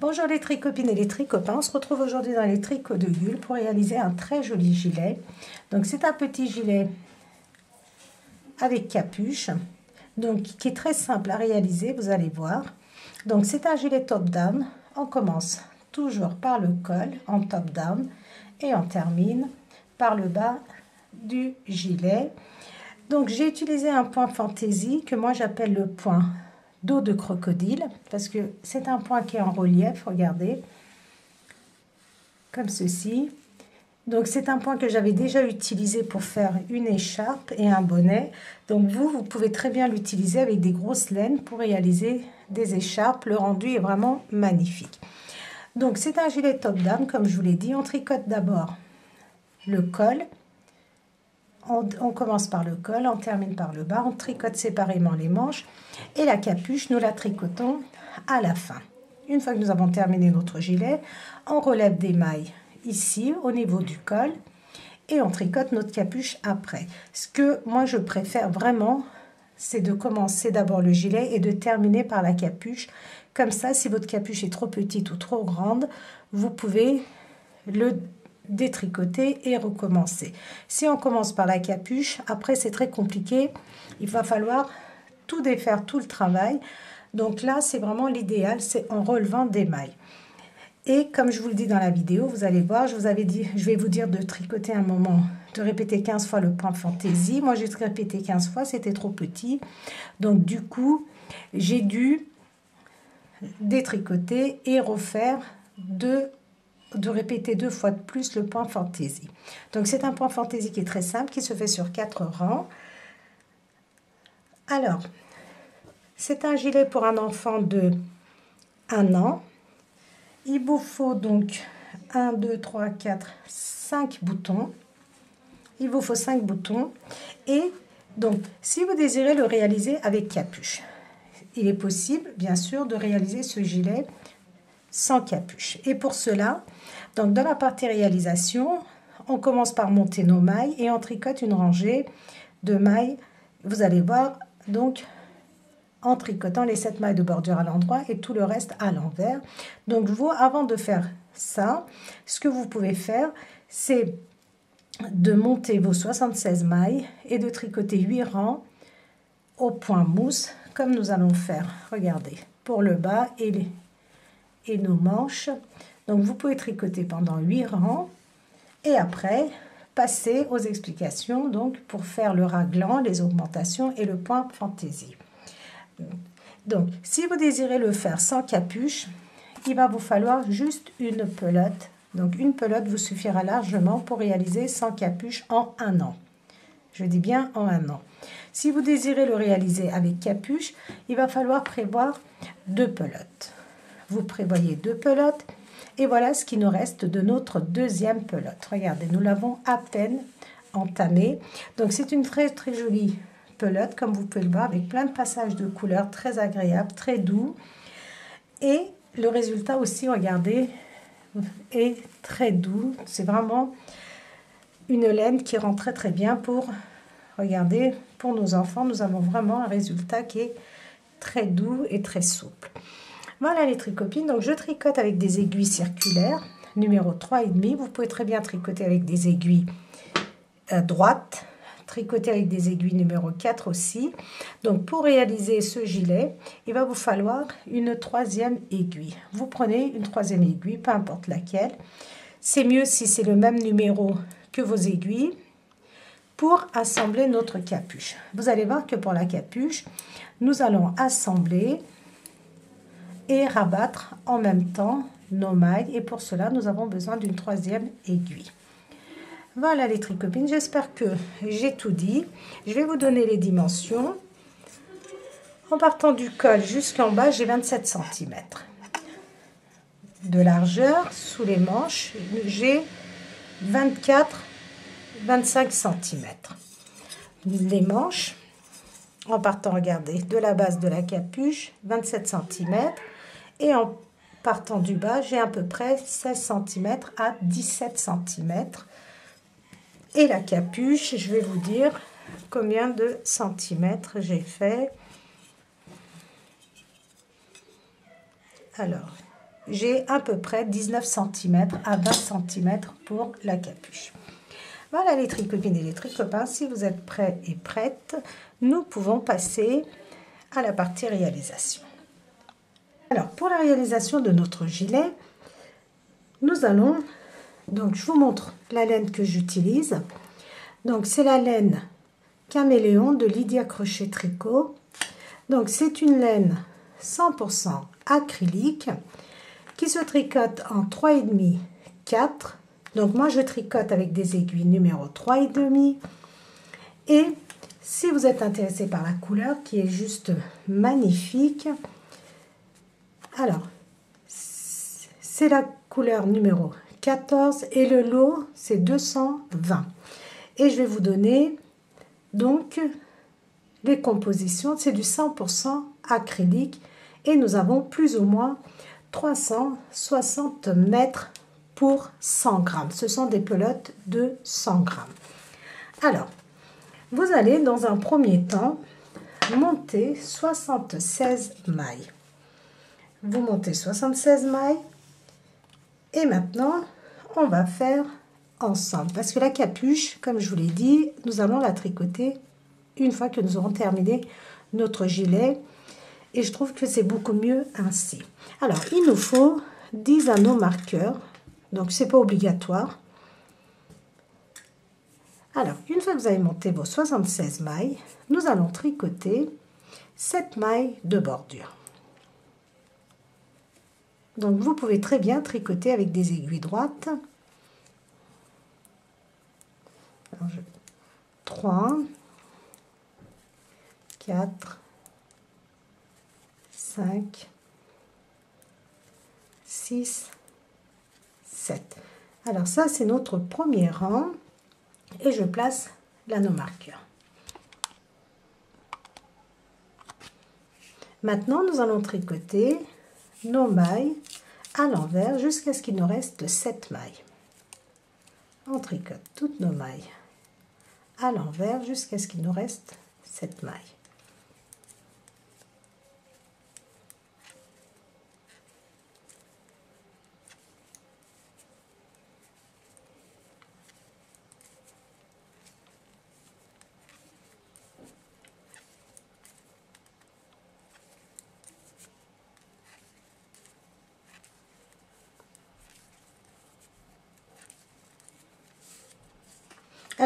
Bonjour les tricopines et les tricopains, on se retrouve aujourd'hui dans les tricots de Gul pour réaliser un très joli gilet. Donc c'est un petit gilet avec capuche, donc qui est très simple à réaliser, vous allez voir. Donc c'est un gilet top-down, on commence toujours par le col en top-down et on termine par le bas du gilet. Donc j'ai utilisé un point fantaisie que moi j'appelle le point dos de crocodile parce que c'est un point qui est en relief, regardez, comme ceci. Donc c'est un point que j'avais déjà utilisé pour faire une écharpe et un bonnet. Donc vous, vous pouvez très bien l'utiliser avec des grosses laines pour réaliser des écharpes. Le rendu est vraiment magnifique. Donc c'est un gilet top down, comme je vous l'ai dit. On tricote d'abord le col on, commence par le col, on termine par le bas, on tricote séparément les manches et la capuche, nous la tricotons à la fin. Une fois que nous avons terminé notre gilet, on relève des mailles ici au niveau du col et on tricote notre capuche après. Ce que moi je préfère vraiment, c'est de commencer d'abord le gilet et de terminer par la capuche. Comme ça, si votre capuche est trop petite ou trop grande, vous pouvez le détricoter et recommencer. Si on commence par la capuche, après c'est très compliqué. Il va falloir tout défaire, tout le travail. Donc là, c'est vraiment l'idéal, c'est en relevant des mailles. Et comme je vous le dis dans la vidéo, vous allez voir, je vous avais dit, je vais vous dire de tricoter un moment, de répéter 15 fois le point fantaisie. Moi, j'ai répété 15 fois, c'était trop petit. Donc du coup, j'ai dû détricoter et refaire deux de répéter deux fois de plus le point fantaisie. Donc c'est un point fantaisie qui est très simple, qui se fait sur quatre rangs. Alors, c'est un gilet pour un enfant de 1 an. Il vous faut donc 1, 2, 3, 4, 5 boutons. Il vous faut 5 boutons. Et donc, si vous désirez le réaliser avec capuche, il est possible, bien sûr, de réaliser ce gilet sans capuche. Et pour cela, donc dans la partie réalisation, on commence par monter nos mailles et on tricote une rangée de mailles. Vous allez voir, donc en tricotant les 7 mailles de bordure à l'endroit et tout le reste à l'envers. Donc vous, avant de faire ça, ce que vous pouvez faire, c'est de monter vos 76 mailles et de tricoter 8 rangs au point mousse, comme nous allons faire, regardez, pour le bas et les, nos manches. Donc vous pouvez tricoter pendant 8 rangs et après passer aux explications donc pour faire le raglan, les augmentations et le point fantaisie. Donc si vous désirez le faire sans capuche, il va vous falloir juste une pelote. Donc une pelote vous suffira largement pour réaliser sans capuche en un an. Je dis bien en un an. Si vous désirez le réaliser avec capuche, il va falloir prévoir deux pelotes vous prévoyez deux pelotes. Et voilà ce qui nous reste de notre deuxième pelote. Regardez, nous l'avons à peine entamée. Donc c'est une très très jolie pelote, comme vous pouvez le voir, avec plein de passages de couleurs, très agréable, très doux. Et le résultat aussi, regardez, est très doux. C'est vraiment une laine qui rend très très bien pour, regardez, pour nos enfants. Nous avons vraiment un résultat qui est très doux et très souple. Voilà les tricopines. Donc je tricote avec des aiguilles circulaires, numéro 3,5. Vous pouvez très bien tricoter avec des aiguilles euh, droites, tricoter avec des aiguilles numéro 4 aussi. Donc pour réaliser ce gilet, il va vous falloir une troisième aiguille. Vous prenez une troisième aiguille, peu importe laquelle. C'est mieux si c'est le même numéro que vos aiguilles pour assembler notre capuche. Vous allez voir que pour la capuche, nous allons assembler et rabattre en même temps nos mailles. Et pour cela, nous avons besoin d'une troisième aiguille. Voilà les tricopines, j'espère que j'ai tout dit. Je vais vous donner les dimensions. En partant du col jusqu'en bas, j'ai 27 cm. De largeur, sous les manches, j'ai 24-25 cm. Les manches, en partant, regardez, de la base de la capuche, 27 cm. Et en partant du bas, j'ai à peu près 16 cm à 17 cm. Et la capuche, je vais vous dire combien de centimètres j'ai fait. Alors, j'ai à peu près 19 cm à 20 cm pour la capuche. Voilà les tricopines et les tricopains, si vous êtes prêts et prêtes, nous pouvons passer à la partie réalisation. Alors, pour la réalisation de notre gilet, nous allons, donc je vous montre la laine que j'utilise. Donc, c'est la laine Caméléon de Lydia Crochet Tricot. Donc, c'est une laine 100% acrylique qui se tricote en 3,5 4. Donc, moi, je tricote avec des aiguilles numéro 3,5. Et si vous êtes intéressé par la couleur qui est juste magnifique, alors, c'est la couleur numéro 14 et le lot, c'est 220. Et je vais vous donner donc les compositions, c'est du 100% acrylique et nous avons plus ou moins 360 mètres pour 100 grammes. Ce sont des pelotes de 100 grammes. Alors, vous allez dans un premier temps monter 76 mailles. Vous montez 76 mailles. Et maintenant, on va faire ensemble. Parce que la capuche, comme je vous l'ai dit, nous allons la tricoter une fois que nous aurons terminé notre gilet. Et je trouve que c'est beaucoup mieux ainsi. Alors, il nous faut 10 anneaux marqueurs. Donc, c'est pas obligatoire. Alors, une fois que vous avez monté vos 76 mailles, nous allons tricoter 7 mailles de bordure. Donc vous pouvez très bien tricoter avec des aiguilles droites. 3, 4, 5, 6, 7. Alors ça, c'est notre premier rang. Et je place l'anneau marqueur. Maintenant, nous allons tricoter nos mailles à l'envers jusqu'à ce qu'il nous reste 7 mailles. On tricote toutes nos mailles à l'envers jusqu'à ce qu'il nous reste 7 mailles.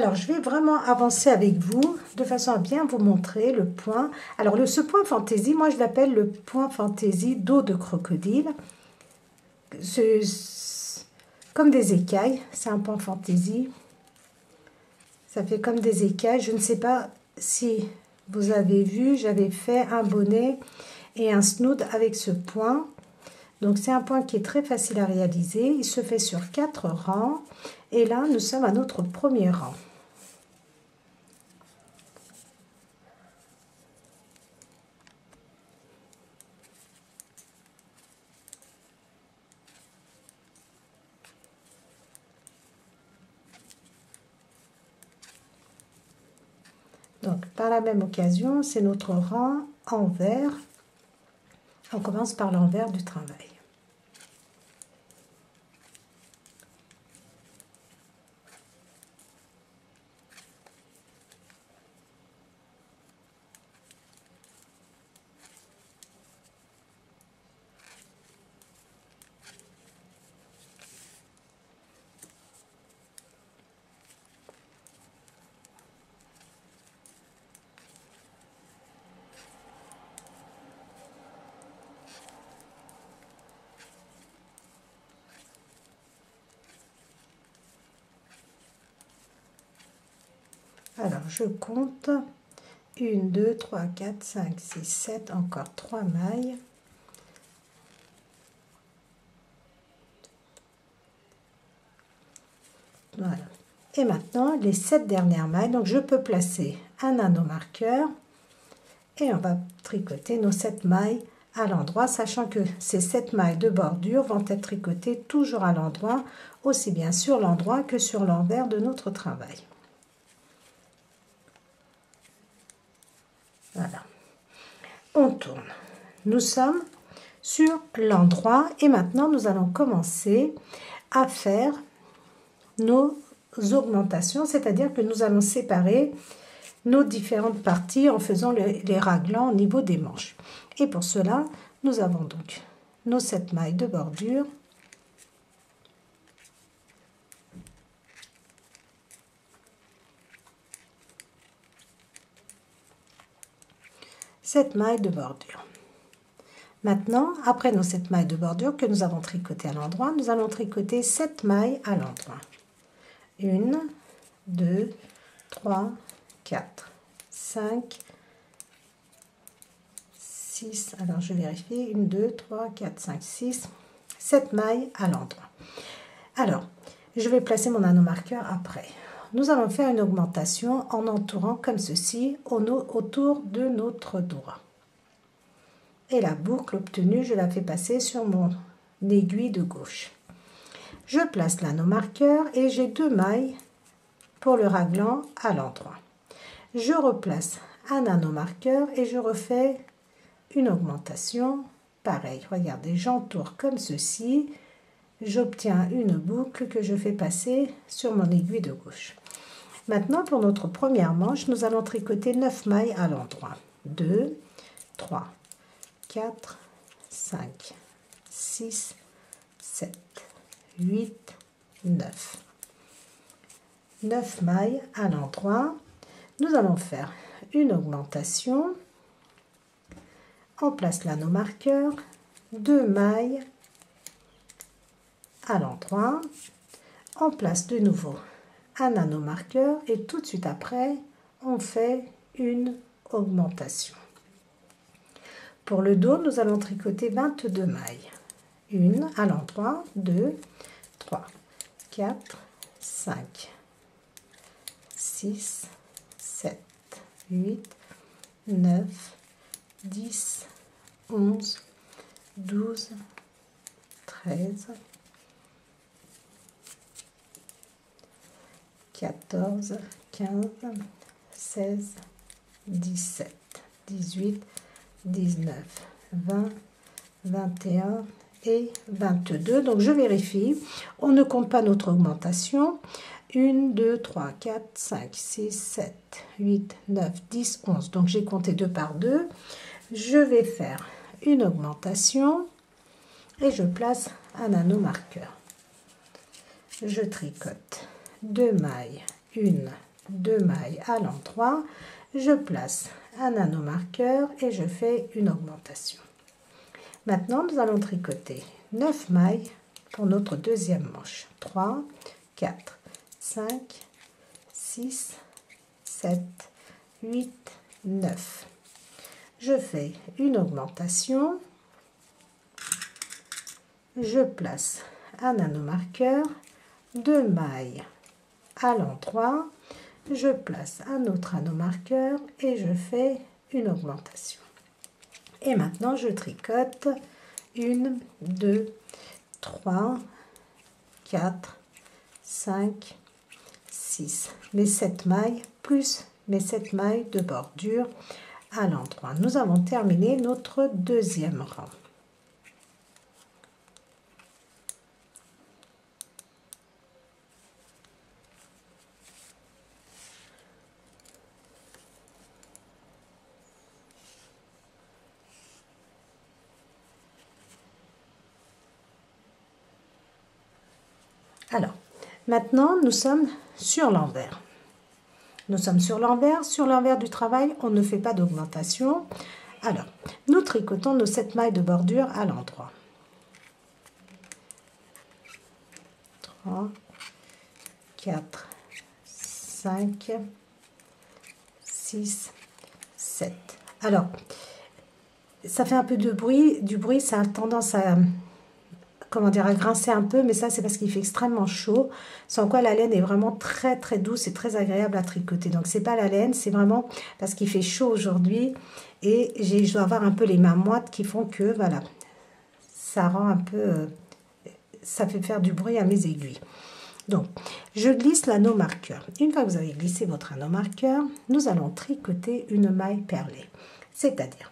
Alors, je vais vraiment avancer avec vous de façon à bien vous montrer le point. Alors, le, ce point fantaisie, moi, je l'appelle le point fantaisie dos de crocodile. C'est comme des écailles. C'est un point fantaisie. Ça fait comme des écailles. Je ne sais pas si vous avez vu, j'avais fait un bonnet et un snood avec ce point. Donc, c'est un point qui est très facile à réaliser. Il se fait sur quatre rangs. Et là, nous sommes à notre premier rang. Donc, par la même occasion, c'est notre rang envers. On commence par l'envers du travail. Alors, je compte 1, 2, 3, 4, 5, 6, 7, encore 3 mailles. Voilà. Et maintenant, les 7 dernières mailles. Donc, je peux placer un anneau marqueur et on va tricoter nos 7 mailles à l'endroit, sachant que ces 7 mailles de bordure vont être tricotées toujours à l'endroit, aussi bien sur l'endroit que sur l'envers de notre travail. Voilà. On tourne. Nous sommes sur l'endroit et maintenant nous allons commencer à faire nos augmentations, c'est-à-dire que nous allons séparer nos différentes parties en faisant les, raglans au niveau des manches. Et pour cela, nous avons donc nos 7 mailles de bordure. Cette mailles de bordure. Maintenant, après nos 7 mailles de bordure que nous avons tricotées à l'endroit, nous allons tricoter 7 mailles à l'endroit. 1, 2, 3, 4, 5, 6, alors je vérifie, 1, 2, 3, 4, 5, 6, 7 mailles à l'endroit. Alors, je vais placer mon anneau marqueur après. Nous allons faire une augmentation en entourant comme ceci autour de notre doigt. Et la boucle obtenue, je la fais passer sur mon aiguille de gauche. Je place l'anneau marqueur et j'ai deux mailles pour le raglan à l'endroit. Je replace un anneau marqueur et je refais une augmentation. Pareil, regardez, j'entoure comme ceci. J'obtiens une boucle que je fais passer sur mon aiguille de gauche. Maintenant, pour notre première manche, nous allons tricoter 9 mailles à l'endroit. 2, 3, 4, 5, 6, 7, 8, 9. 9 mailles à l'endroit. Nous allons faire une augmentation. On place l'anneau marqueur, 2 mailles à l'endroit. On place de nouveau un anneau marqueur et tout de suite après, on fait une augmentation. Pour le dos, nous allons tricoter 22 mailles. Une à l'endroit, 2, 3, 4, 5, 6, 7, 8, 9, 10, 11, 12, 13, 14, 15, 16, 17, 18, 19, 20, 21 et 22. Donc je vérifie. On ne compte pas notre augmentation. 1, 2, 3, 4, 5, 6, 7, 8, 9, 10, 11. Donc j'ai compté 2 par 2. Je vais faire une augmentation et je place un anneau marqueur. Je tricote deux mailles, une, deux mailles à l'endroit, je place un anneau marqueur et je fais une augmentation. Maintenant, nous allons tricoter 9 mailles pour notre deuxième manche. 3, 4, 5, 6, 7, 8, 9. Je fais une augmentation. Je place un anneau marqueur, deux mailles à l'endroit, je place un autre anneau marqueur et je fais une augmentation. Et maintenant, je tricote une, deux, trois, quatre, cinq, six. Mes sept mailles plus mes sept mailles de bordure à l'endroit. Nous avons terminé notre deuxième rang. Alors, maintenant, nous sommes sur l'envers. Nous sommes sur l'envers. Sur l'envers du travail, on ne fait pas d'augmentation. Alors, nous tricotons nos 7 mailles de bordure à l'endroit. 3, 4, 5, 6, 7. Alors, ça fait un peu de bruit. Du bruit, ça a tendance à comment dire, à grincer un peu, mais ça c'est parce qu'il fait extrêmement chaud, sans quoi la laine est vraiment très très douce et très agréable à tricoter. Donc c'est pas la laine, c'est vraiment parce qu'il fait chaud aujourd'hui et je dois avoir un peu les mains moites qui font que, voilà, ça rend un peu, euh, ça fait faire du bruit à mes aiguilles. Donc, je glisse l'anneau marqueur. Une fois que vous avez glissé votre anneau marqueur, nous allons tricoter une maille perlée. C'est-à-dire,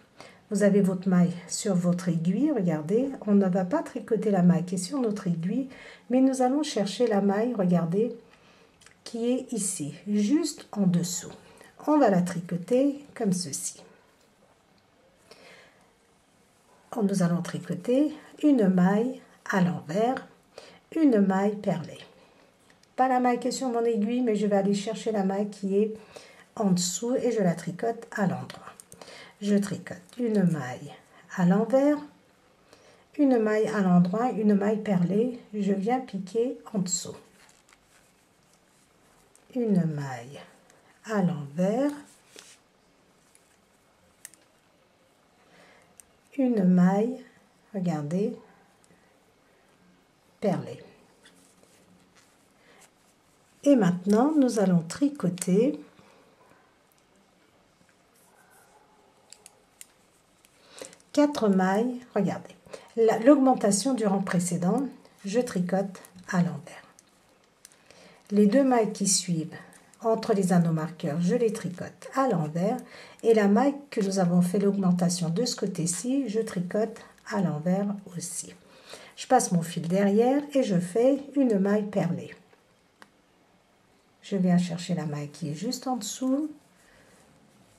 Vous avez votre maille sur votre aiguille, regardez, on ne va pas tricoter la maille qui est sur notre aiguille, mais nous allons chercher la maille, regardez, qui est ici, juste en dessous. On va la tricoter comme ceci. Nous allons tricoter une maille à l'envers, une maille perlée. Pas la maille qui est sur mon aiguille, mais je vais aller chercher la maille qui est en dessous et je la tricote à l'endroit je tricote une maille à l'envers, une maille à l'endroit, une maille perlée, je viens piquer en dessous. Une maille à l'envers, une maille, regardez, perlée. Et maintenant, nous allons tricoter 4 mailles, regardez, l'augmentation du rang précédent, je tricote à l'envers. Les deux mailles qui suivent entre les anneaux marqueurs, je les tricote à l'envers et la maille que nous avons fait l'augmentation de ce côté-ci, je tricote à l'envers aussi. Je passe mon fil derrière et je fais une maille perlée. Je viens chercher la maille qui est juste en dessous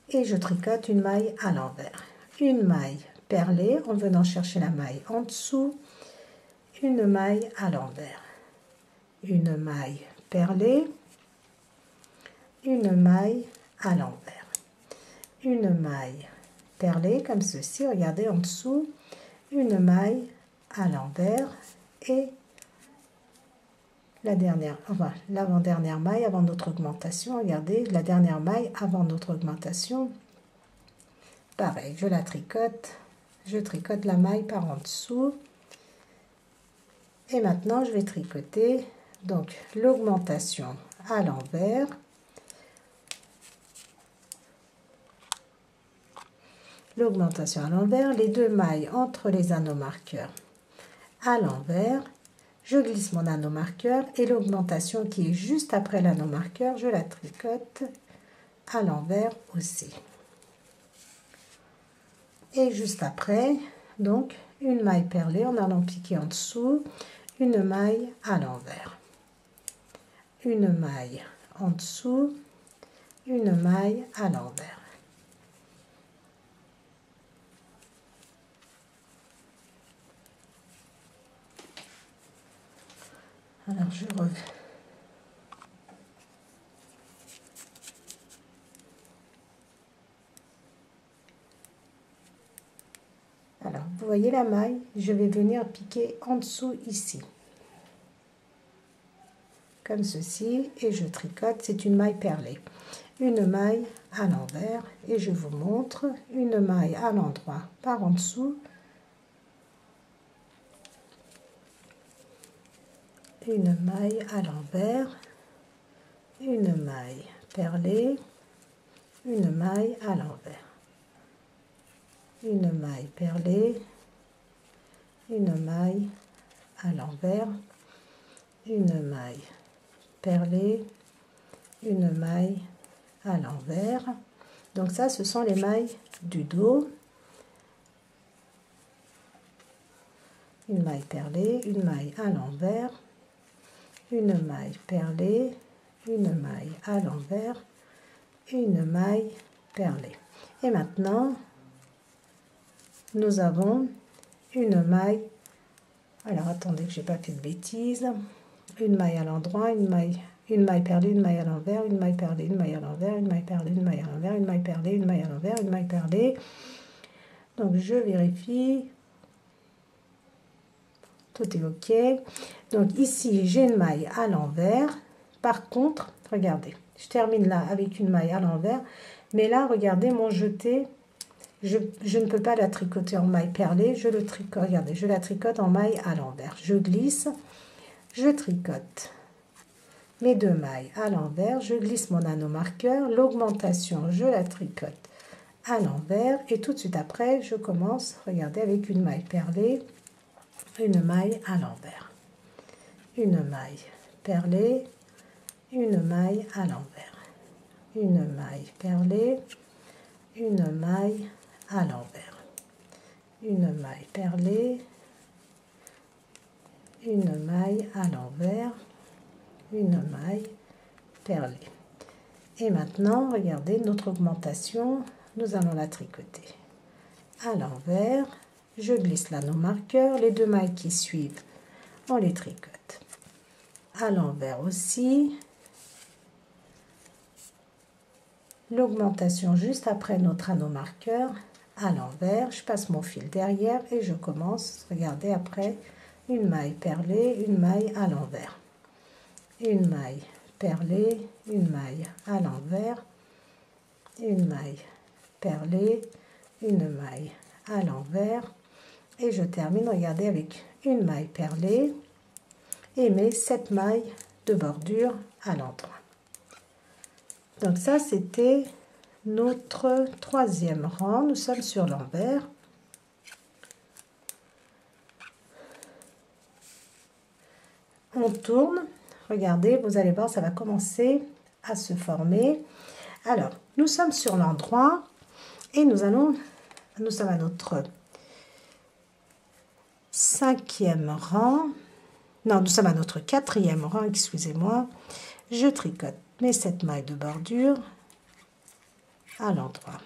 et je tricote une maille à l'envers. Une maille perlée en venant chercher la maille en dessous, une maille à l'envers, une maille perlée, une maille à l'envers, une maille perlée comme ceci, regardez en dessous, une maille à l'envers et la dernière, enfin l'avant-dernière maille avant notre augmentation, regardez la dernière maille avant notre augmentation, pareil, je la tricote je tricote la maille par en dessous. Et maintenant je vais tricoter donc l'augmentation à l'envers. L'augmentation à l'envers les deux mailles entre les anneaux marqueurs à l'envers. Je glisse mon anneau marqueur et l'augmentation qui est juste après l'anneau marqueur je la tricote à l'envers aussi et juste après donc une maille perlée en allant piquer en dessous une maille à l'envers. Une maille en dessous une maille à l'envers. Alors je reviens Alors, vous voyez la maille, je vais venir piquer en dessous ici. Comme ceci, et je tricote, c'est une maille perlée. Une maille à l'envers, et je vous montre une maille à l'endroit par en dessous. Une maille à l'envers, une maille perlée, une maille à l'envers une maille perlée, une maille à l'envers, une maille perlée, une maille à l'envers. Donc ça, ce sont les mailles du dos. Une maille perlée, une maille à l'envers, une maille perlée, une maille à l'envers, une maille perlée. Et maintenant, nous avons une maille. Alors attendez que j'ai pas fait de bêtises. Une maille à l'endroit, une maille, une maille perlée, une maille à l'envers, une maille perlée, une maille à l'envers, une maille perlée, une maille à l'envers, une maille perlée, une maille à l'envers, une maille perlée. Donc je vérifie. Tout est ok. Donc ici j'ai une maille à l'envers. Par contre, regardez, je termine là avec une maille à l'envers. Mais là, regardez, mon jeté je, ne peux pas la tricoter en maille perlée, je le tricote, regardez, je la tricote en maille à l'envers. Je glisse, je tricote mes deux mailles à l'envers, je glisse mon anneau marqueur, l'augmentation, je la tricote à l'envers et tout de suite après, je commence, regardez, avec une maille perlée, une maille à l'envers, une maille perlée, une maille à l'envers, une maille perlée, une maille à l'envers. une maille perlée, une maille à l'envers, une maille perlée. Et maintenant, regardez notre augmentation, nous allons la tricoter à l'envers. Je glisse là nos marqueurs, les deux mailles qui suivent, on les tricote. À l'envers aussi. L'augmentation juste après notre anneau marqueur à l'envers. Je passe mon fil derrière et je commence, regardez après, une maille perlée, une maille à l'envers. Une maille perlée, une maille à l'envers, une maille perlée, une maille à l'envers et je termine, regardez, avec une maille perlée et mes sept mailles de bordure à l'endroit. Donc ça, c'était notre troisième rang. Nous sommes sur l'envers. On tourne. Regardez, vous allez voir, ça va commencer à se former. Alors, nous sommes sur l'endroit et nous allons, nous sommes à notre cinquième rang. Non, nous sommes à notre quatrième rang, excusez-moi. Je tricote mes sept mailles de bordure à l'endroit.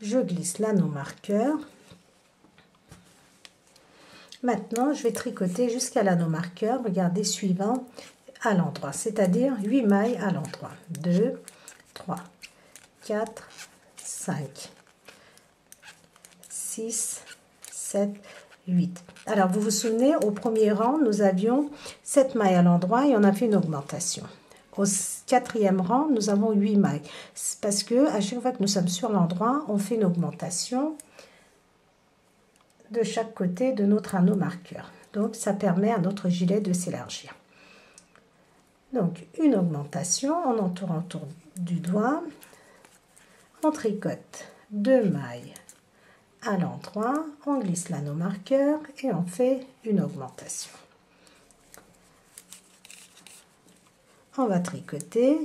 Je glisse l'anneau marqueur. Maintenant, je vais tricoter jusqu'à l'anneau marqueur, regardez, suivant à l'endroit, c'est-à-dire 8 mailles à l'endroit. 2, 3, 4, 5, 6, 7, 8. Alors, vous vous souvenez, au premier rang, nous avions 7 mailles à l'endroit et on a fait une augmentation. Au quatrième rang, nous avons 8 mailles. Parce que à chaque fois que nous sommes sur l'endroit, on fait une augmentation de chaque côté de notre anneau marqueur. Donc, ça permet à notre gilet de s'élargir. Donc, une augmentation en entourant autour du doigt. On tricote deux mailles à l'endroit, on glisse l'anneau marqueur et on fait une augmentation. On va tricoter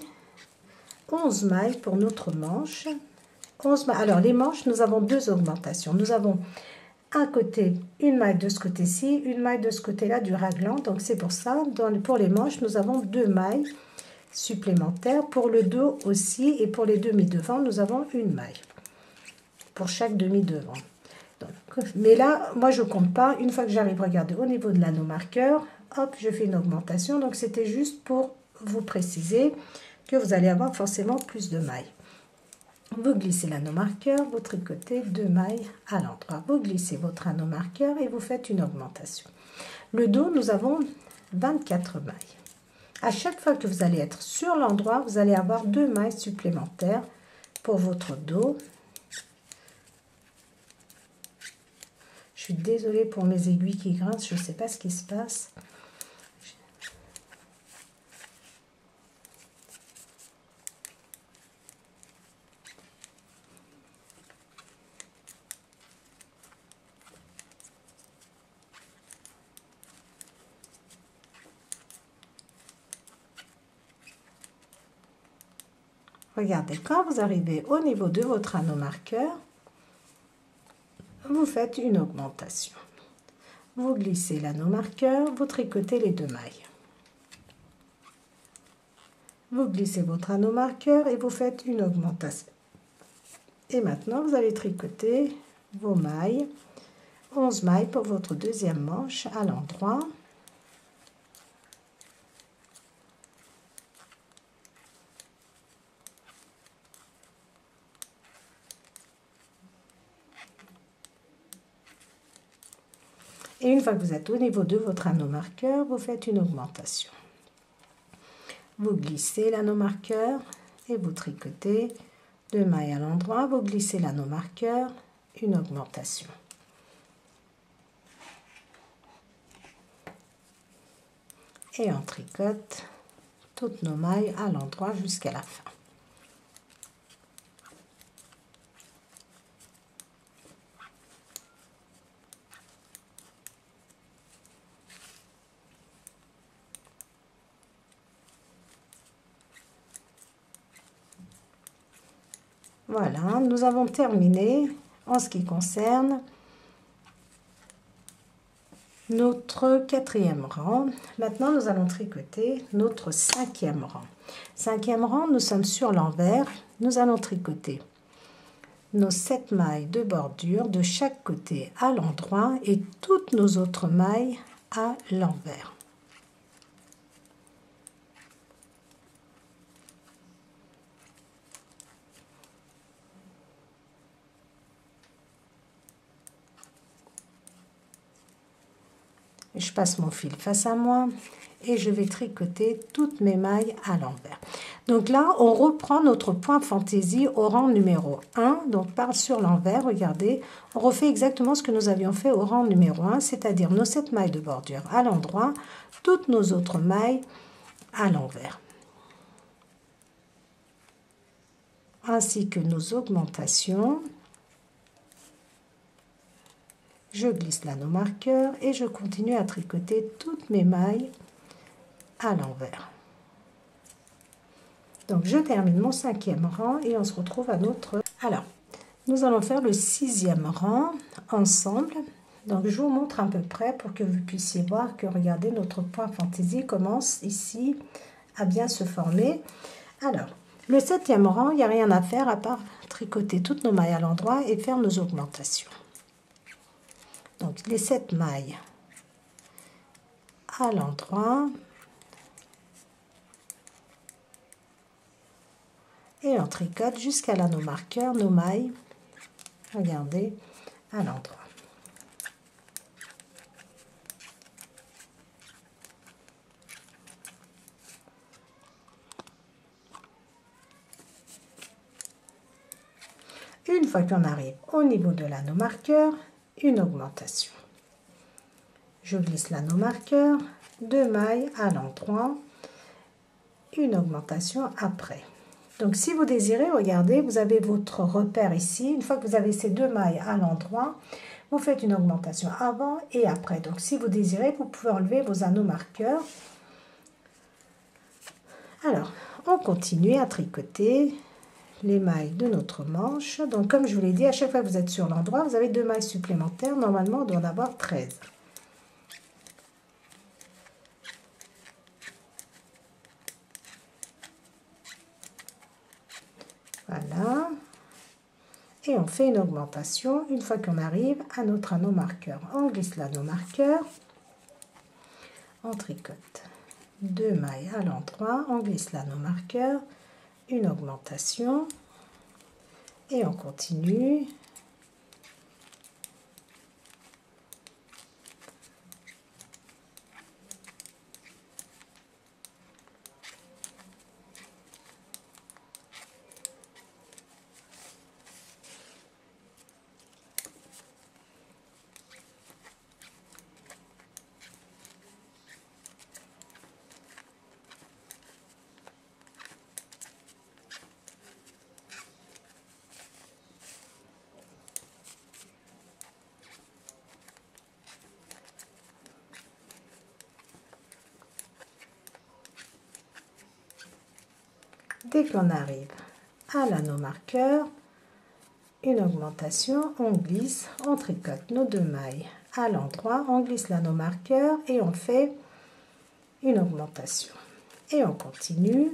11 mailles pour notre manche. 11 Alors, les manches, nous avons deux augmentations. Nous avons un côté, une maille de ce côté-ci, une maille de ce côté-là du raglan. Donc c'est pour ça, dans, pour les manches, nous avons deux mailles supplémentaires. Pour le dos aussi et pour les demi-devants, nous avons une maille pour chaque demi-devant. Mais là, moi je compte pas. Une fois que j'arrive, regardez, au niveau de l'anneau marqueur, hop, je fais une augmentation. Donc c'était juste pour vous préciser que vous allez avoir forcément plus de mailles. Vous glissez l'anneau marqueur, vous tricotez deux mailles à l'endroit. Vous glissez votre anneau marqueur et vous faites une augmentation. Le dos, nous avons 24 mailles. À chaque fois que vous allez être sur l'endroit, vous allez avoir deux mailles supplémentaires pour votre dos. Suis désolée pour mes aiguilles qui grincent, je ne sais pas ce qui se passe. Regardez, quand vous arrivez au niveau de votre anneau marqueur, vous faites une augmentation. Vous glissez l'anneau marqueur, vous tricotez les deux mailles. Vous glissez votre anneau marqueur et vous faites une augmentation. Et maintenant, vous allez tricoter vos mailles, 11 mailles pour votre deuxième manche à l'endroit. Une fois que vous êtes au niveau de votre anneau marqueur, vous faites une augmentation. Vous glissez l'anneau marqueur et vous tricotez deux mailles à l'endroit. Vous glissez l'anneau marqueur, une augmentation. Et on tricote toutes nos mailles à l'endroit jusqu'à la fin. Voilà, nous avons terminé en ce qui concerne notre quatrième rang. Maintenant, nous allons tricoter notre cinquième rang. Cinquième rang, nous sommes sur l'envers. Nous allons tricoter nos sept mailles de bordure de chaque côté à l'endroit et toutes nos autres mailles à l'envers. Je passe mon fil face à moi et je vais tricoter toutes mes mailles à l'envers. Donc là, on reprend notre point fantaisie au rang numéro 1. Donc par sur l'envers, regardez, on refait exactement ce que nous avions fait au rang numéro 1, c'est-à-dire nos 7 mailles de bordure à l'endroit, toutes nos autres mailles à l'envers. Ainsi que nos augmentations je glisse l'anneau marqueur et je continue à tricoter toutes mes mailles à l'envers. Donc je termine mon cinquième rang et on se retrouve à notre... Alors, nous allons faire le sixième rang ensemble. Donc je vous montre à peu près pour que vous puissiez voir que regardez notre point fantaisie commence ici à bien se former. Alors, le septième rang, il n'y a rien à faire à part tricoter toutes nos mailles à l'endroit et faire nos augmentations. Donc les sept mailles à l'endroit. Et on tricote jusqu'à là nos marqueurs, nos mailles. Regardez, à l'endroit. Une fois qu'on arrive au niveau de l'anneau marqueur, une augmentation. Je glisse l'anneau marqueur, deux mailles à l'endroit, une augmentation après. Donc si vous désirez, regardez, vous avez votre repère ici. Une fois que vous avez ces deux mailles à l'endroit, vous faites une augmentation avant et après. Donc si vous désirez, vous pouvez enlever vos anneaux marqueurs. Alors, on continue à tricoter les mailles de notre manche. Donc comme je vous l'ai dit, à chaque fois que vous êtes sur l'endroit, vous avez deux mailles supplémentaires. Normalement, on doit en avoir 13. Voilà. Et on fait une augmentation une fois qu'on arrive à notre anneau marqueur. On glisse l'anneau marqueur, on tricote deux mailles à l'endroit, on glisse l'anneau marqueur, une augmentation. Et on continue Qu'on arrive à l'anneau marqueur, une augmentation, on glisse, on tricote nos deux mailles à l'endroit, on glisse l'anneau marqueur et on fait une augmentation. Et on continue.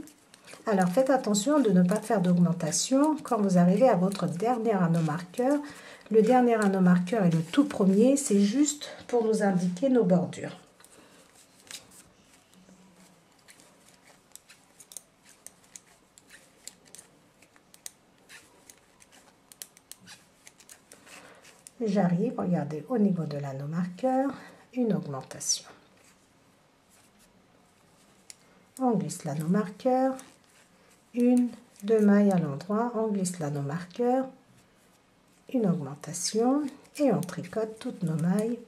Alors faites attention de ne pas faire d'augmentation quand vous arrivez à votre dernier anneau marqueur. Le dernier anneau marqueur est le tout premier, c'est juste pour nous indiquer nos bordures. J'arrive, regardez, au niveau de l'anneau marqueur, une augmentation. On glisse l'anneau marqueur, une, deux mailles à l'endroit, on glisse l'anneau marqueur, une augmentation et on tricote toutes nos mailles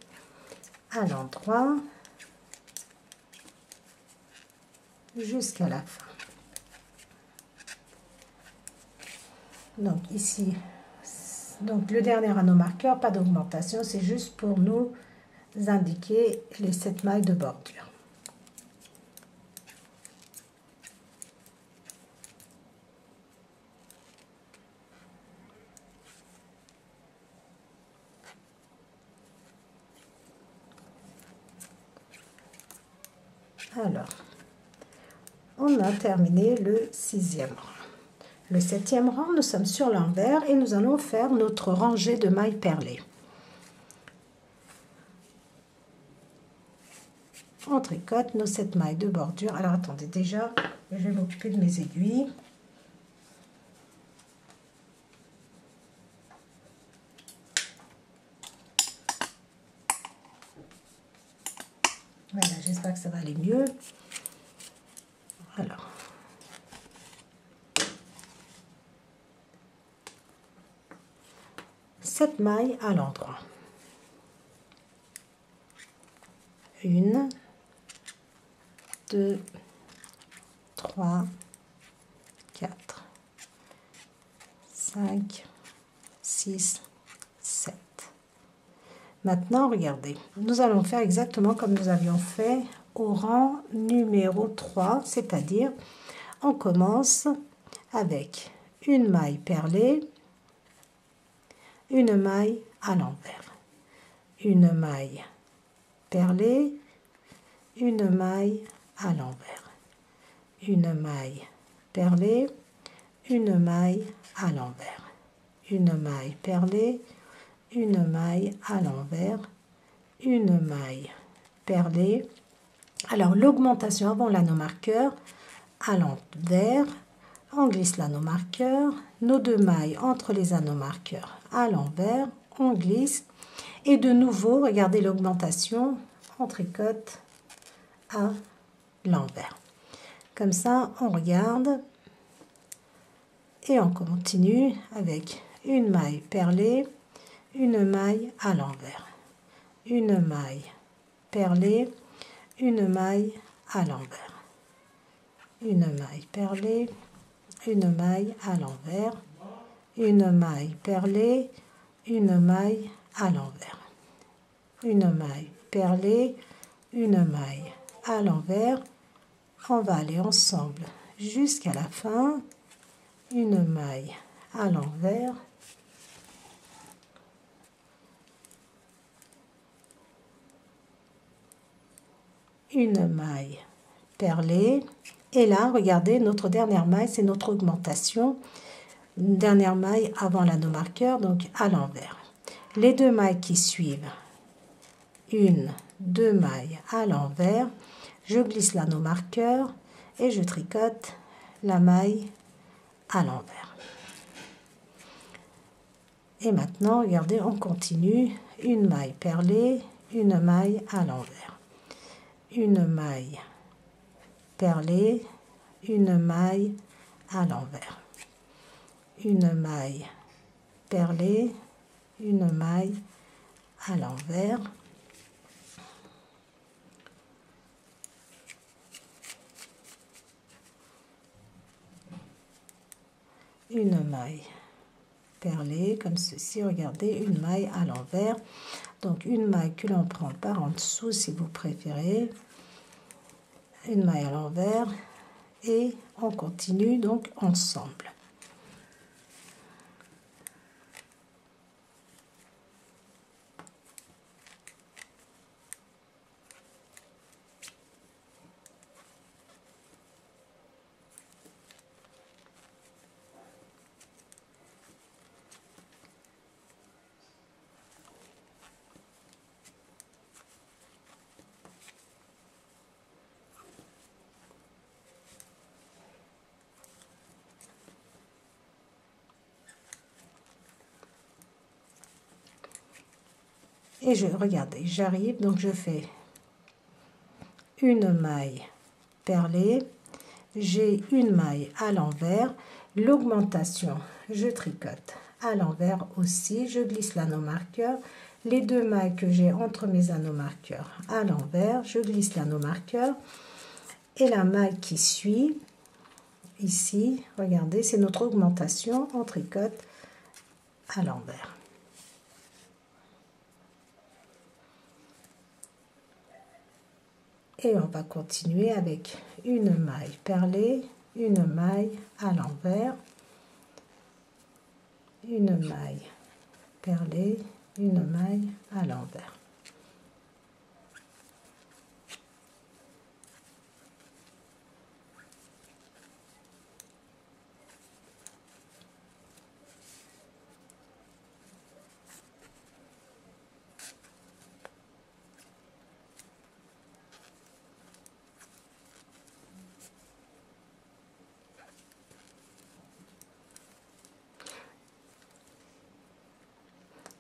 à l'endroit jusqu'à la fin. Donc ici, donc le dernier anneau marqueur, pas d'augmentation, c'est juste pour nous indiquer les 7 mailles de bordure. Alors, on a terminé le sixième rang. Le septième rang, nous sommes sur l'envers et nous allons faire notre rangée de mailles perlées. On tricote nos sept mailles de bordure. Alors attendez, déjà, je vais m'occuper de mes aiguilles. Voilà, j'espère que ça va aller mieux. Alors. Mailles à l'endroit. Une, deux, trois, quatre, cinq, six, sept. Maintenant, regardez, nous allons faire exactement comme nous avions fait au rang numéro 3, c'est-à-dire on commence avec une maille perlée, une maille à l'envers, une maille perlée, une maille à l'envers, une maille perlée, une maille à l'envers, une maille perlée, une maille à l'envers, une maille perlée. Alors l'augmentation avant l'anneau marqueur à l'envers, on glisse l'anneau marqueur, nos deux mailles entre les anneaux marqueurs à l'envers, on glisse. Et de nouveau, regardez l'augmentation, on tricote à l'envers. Comme ça, on regarde. Et on continue avec une maille perlée, une maille à l'envers, une maille perlée, une maille à l'envers, une maille perlée, une maille à l'envers, une maille perlée, une maille à l'envers, une maille perlée, une maille à l'envers. On va aller ensemble jusqu'à la fin, une maille à l'envers, une maille perlée. Et là, regardez, notre dernière maille, c'est notre augmentation. Dernière maille avant l'anneau marqueur, donc à l'envers. Les deux mailles qui suivent, une, deux mailles à l'envers. Je glisse l'anneau marqueur et je tricote la maille à l'envers. Et maintenant, regardez, on continue. Une maille perlée, une maille à l'envers une maille perlée, une maille à l'envers, une maille perlée, une maille à l'envers, une maille perlée comme ceci, regardez, une maille à l'envers. Donc une maille que l'on prend par en dessous si vous préférez. Une maille à l'envers et on continue donc ensemble. Et je regardez j'arrive donc je fais une maille perlée. J'ai une maille à l'envers. L'augmentation je tricote à l'envers aussi. Je glisse l'anneau marqueur les deux mailles que j'ai entre mes anneaux marqueurs à l'envers je glisse l'anneau marqueur et la maille qui suit ici regardez c'est notre augmentation. On tricote à l'envers et on va continuer avec une maille perlée, une maille à l'envers, une maille perlée, une maille à l'envers.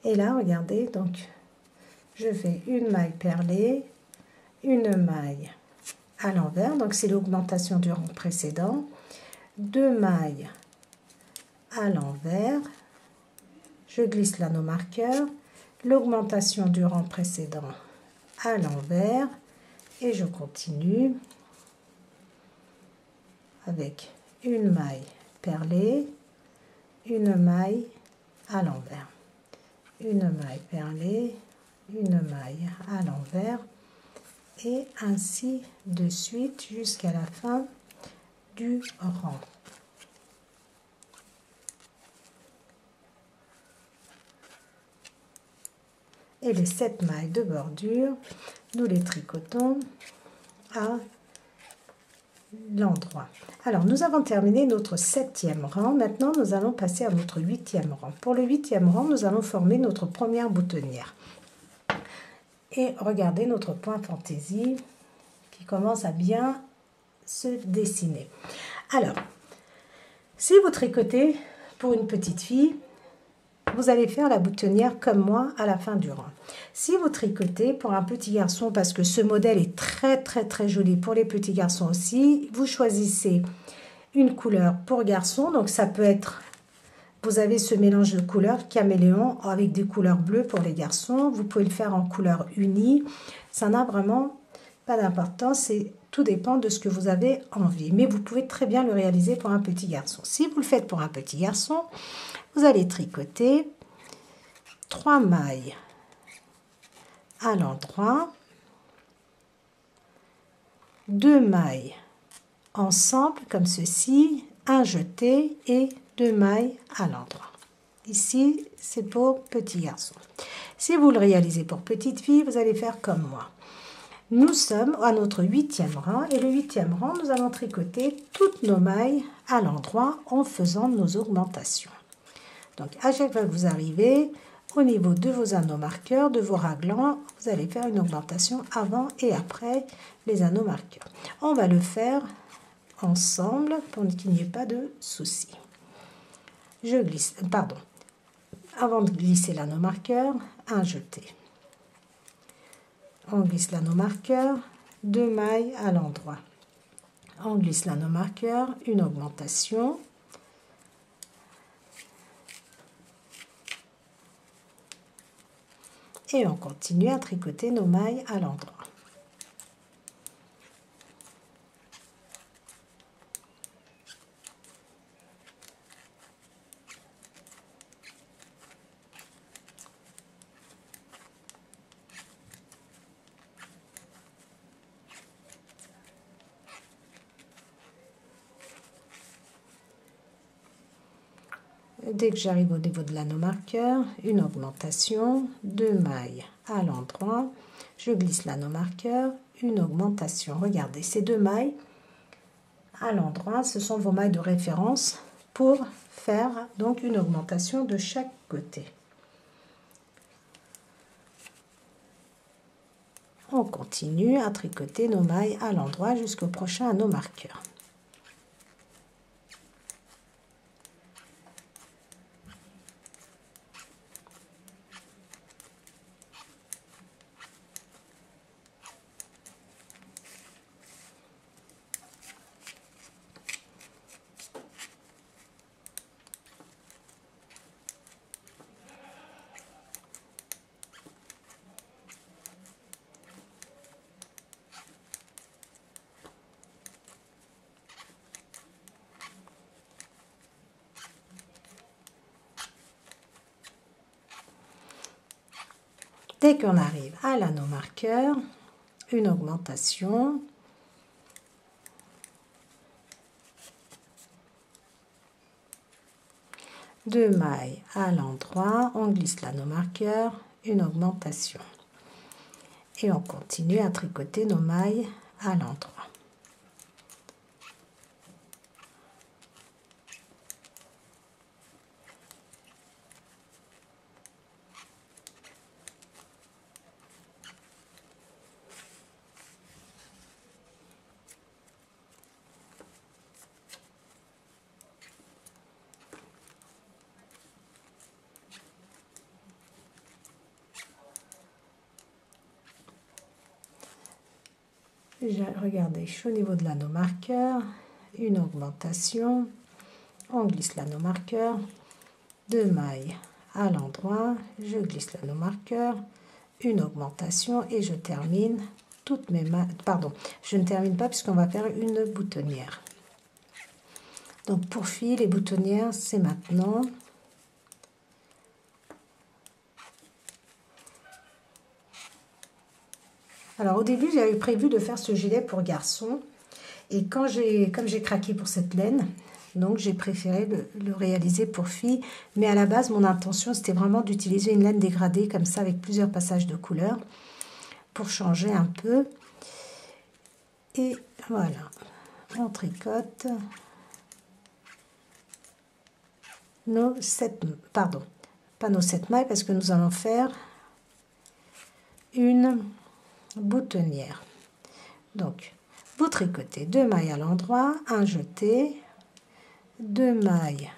Et là, regardez, donc, je fais une maille perlée, une maille à l'envers, donc c'est l'augmentation du rang précédent, deux mailles à l'envers, je glisse l'anneau marqueur, l'augmentation du rang précédent à l'envers et je continue avec une maille perlée, une maille à l'envers, une maille perlée, une maille à l'envers et ainsi de suite jusqu'à la fin du rang. Et les sept mailles de bordure, nous les tricotons à l'endroit. Alors, nous avons terminé notre septième rang. Maintenant, nous allons passer à notre huitième rang. Pour le huitième rang, nous allons former notre première boutonnière. Et regardez notre point fantaisie qui commence à bien se dessiner. Alors, si vous tricotez pour une petite fille, allez faire la boutonnière comme moi à la fin du rang. Si vous tricotez pour un petit garçon, parce que ce modèle est très très très joli pour les petits garçons aussi, vous choisissez une couleur pour garçon, donc ça peut être vous avez ce mélange de couleurs caméléon avec des couleurs bleues pour les garçons. Vous pouvez le faire en couleur unie. Ça n'a vraiment pas d'importance. Tout dépend de ce que vous avez envie. Mais vous pouvez très bien le réaliser pour un petit garçon. Si vous le faites pour un petit garçon, vous allez tricoter trois mailles à l'endroit, deux mailles ensemble comme ceci, un jeté et deux mailles à l'endroit. Ici, c'est pour petit garçon. Si vous le réalisez pour petite fille, vous allez faire comme moi. Nous sommes à notre huitième rang et le huitième rang, nous allons tricoter toutes nos mailles à l'endroit en faisant nos augmentations. Donc à chaque fois que vous arrivez au niveau de vos anneaux marqueurs, de vos raglans, vous allez faire une augmentation avant et après les anneaux marqueurs. On va le faire ensemble pour qu'il n'y ait pas de soucis je glisse, pardon, avant de glisser l'anneau marqueur, un jeté. On glisse l'anneau marqueur, deux mailles à l'endroit. On glisse l'anneau marqueur, une augmentation. Et on continue à tricoter nos mailles à l'endroit. Dès que j'arrive au niveau de l'anneau marqueur, une augmentation, deux mailles à l'endroit, je glisse l'anneau marqueur, une augmentation. Regardez, ces deux mailles à l'endroit, ce sont vos mailles de référence pour faire donc une augmentation de chaque côté. On continue à tricoter nos mailles à l'endroit jusqu'au prochain anneau marqueur. Dès qu'on arrive à l'anneau marqueur, une augmentation. Deux mailles à l'endroit, on glisse l'anneau marqueur, une augmentation. Et on continue à tricoter nos mailles à l'endroit. Regardez, je suis au niveau de l'anneau marqueur, une augmentation, on glisse l'anneau marqueur, deux mailles à l'endroit, je glisse l'anneau marqueur, une augmentation et je termine toutes mes mailles, pardon, je ne termine pas puisqu'on va faire une boutonnière. Donc pour filles, les boutonnières, c'est maintenant. Alors au début, j'avais prévu de faire ce gilet pour garçon. Et quand j'ai, comme j'ai craqué pour cette laine, donc j'ai préféré le, réaliser pour filles. Mais à la base, mon intention, c'était vraiment d'utiliser une laine dégradée comme ça avec plusieurs passages de couleurs pour changer un peu. Et voilà, on tricote nos 7, pardon, pas nos 7 mailles parce que nous allons faire une boutonnière. Donc, vous tricotez deux mailles à l'endroit, un jeté, deux mailles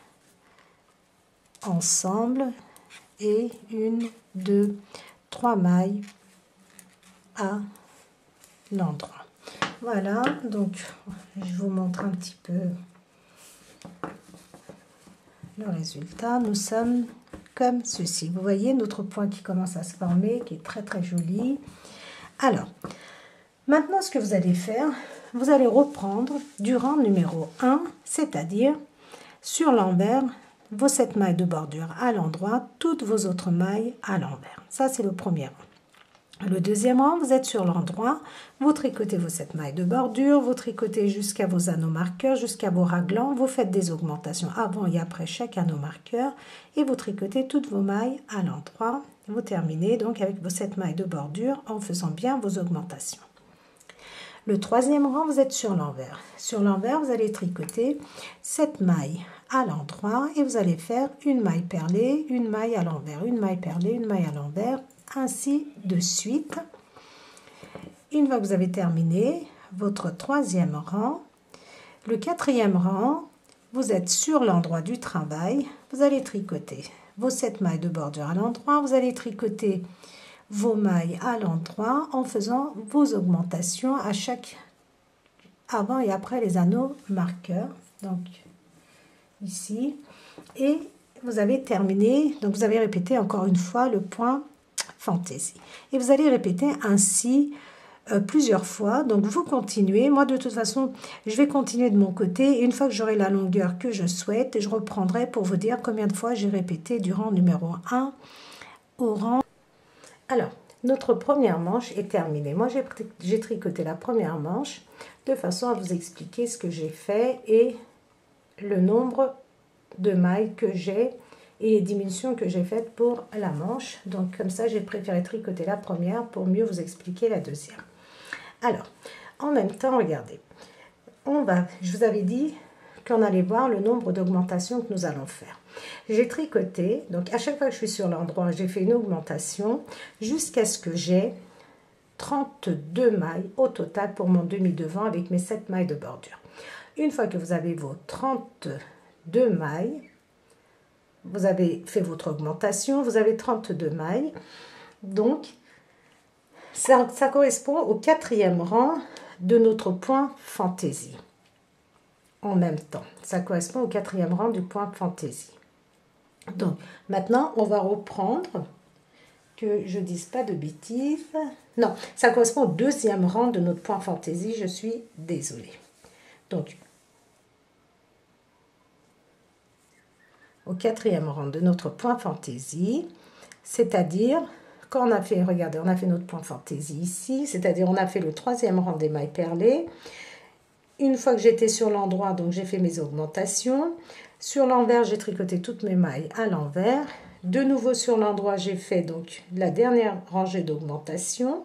ensemble et une, deux, trois mailles à l'endroit. Voilà, donc je vous montre un petit peu le résultat. Nous sommes comme ceci. Vous voyez notre point qui commence à se former, qui est très très joli. Alors, maintenant ce que vous allez faire, vous allez reprendre du rang numéro 1, c'est-à-dire sur l'envers, vos 7 mailles de bordure à l'endroit, toutes vos autres mailles à l'envers. Ça, c'est le premier rang. Le deuxième rang, vous êtes sur l'endroit, vous tricotez vos 7 mailles de bordure, vous tricotez jusqu'à vos anneaux marqueurs, jusqu'à vos raglans, vous faites des augmentations avant et après chaque anneau marqueur et vous tricotez toutes vos mailles à l'endroit. Vous terminez donc avec vos 7 mailles de bordure en faisant bien vos augmentations. Le troisième rang, vous êtes sur l'envers. Sur l'envers, vous allez tricoter 7 mailles à l'endroit et vous allez faire une maille perlée, une maille à l'envers, une maille perlée, une maille à l'envers ainsi de suite. Une fois que vous avez terminé votre troisième rang, le quatrième rang, vous êtes sur l'endroit du travail, vous allez tricoter vos 7 mailles de bordure à l'endroit, vous allez tricoter vos mailles à l'endroit en faisant vos augmentations à chaque avant et après les anneaux marqueurs. Donc ici et vous avez terminé, donc vous avez répété encore une fois le point fantaisie. Et vous allez répéter ainsi euh, plusieurs fois. Donc vous continuez. Moi de toute façon, je vais continuer de mon côté. une fois que j'aurai la longueur que je souhaite, je reprendrai pour vous dire combien de fois j'ai répété du rang numéro 1 au rang. Alors, notre première manche est terminée. Moi, j'ai tricoté la première manche de façon à vous expliquer ce que j'ai fait et le nombre de mailles que j'ai et les diminutions que j'ai faites pour la manche. Donc comme ça, j'ai préféré tricoter la première pour mieux vous expliquer la deuxième. Alors, en même temps, regardez, on va, je vous avais dit qu'on allait voir le nombre d'augmentations que nous allons faire. J'ai tricoté, donc à chaque fois que je suis sur l'endroit, j'ai fait une augmentation jusqu'à ce que j'ai 32 mailles au total pour mon demi-devant avec mes 7 mailles de bordure. Une fois que vous avez vos 32 mailles, vous avez fait votre augmentation, vous avez 32 mailles. Donc, ça, correspond au quatrième rang de notre point fantaisie. En même temps, ça correspond au quatrième rang du point fantaisie. Donc, maintenant, on va reprendre, que je ne dise pas de bêtises. Non, ça correspond au deuxième rang de notre point fantaisie, je suis désolée. Donc, au quatrième rang de notre point fantaisie, c'est-à-dire quand on a fait, regardez, on a fait notre point fantaisie ici, c'est-à-dire on a fait le troisième rang des mailles perlées. Une fois que j'étais sur l'endroit, donc j'ai fait mes augmentations. Sur l'envers, j'ai tricoté toutes mes mailles à l'envers. De nouveau sur l'endroit, j'ai fait donc la dernière rangée d'augmentation.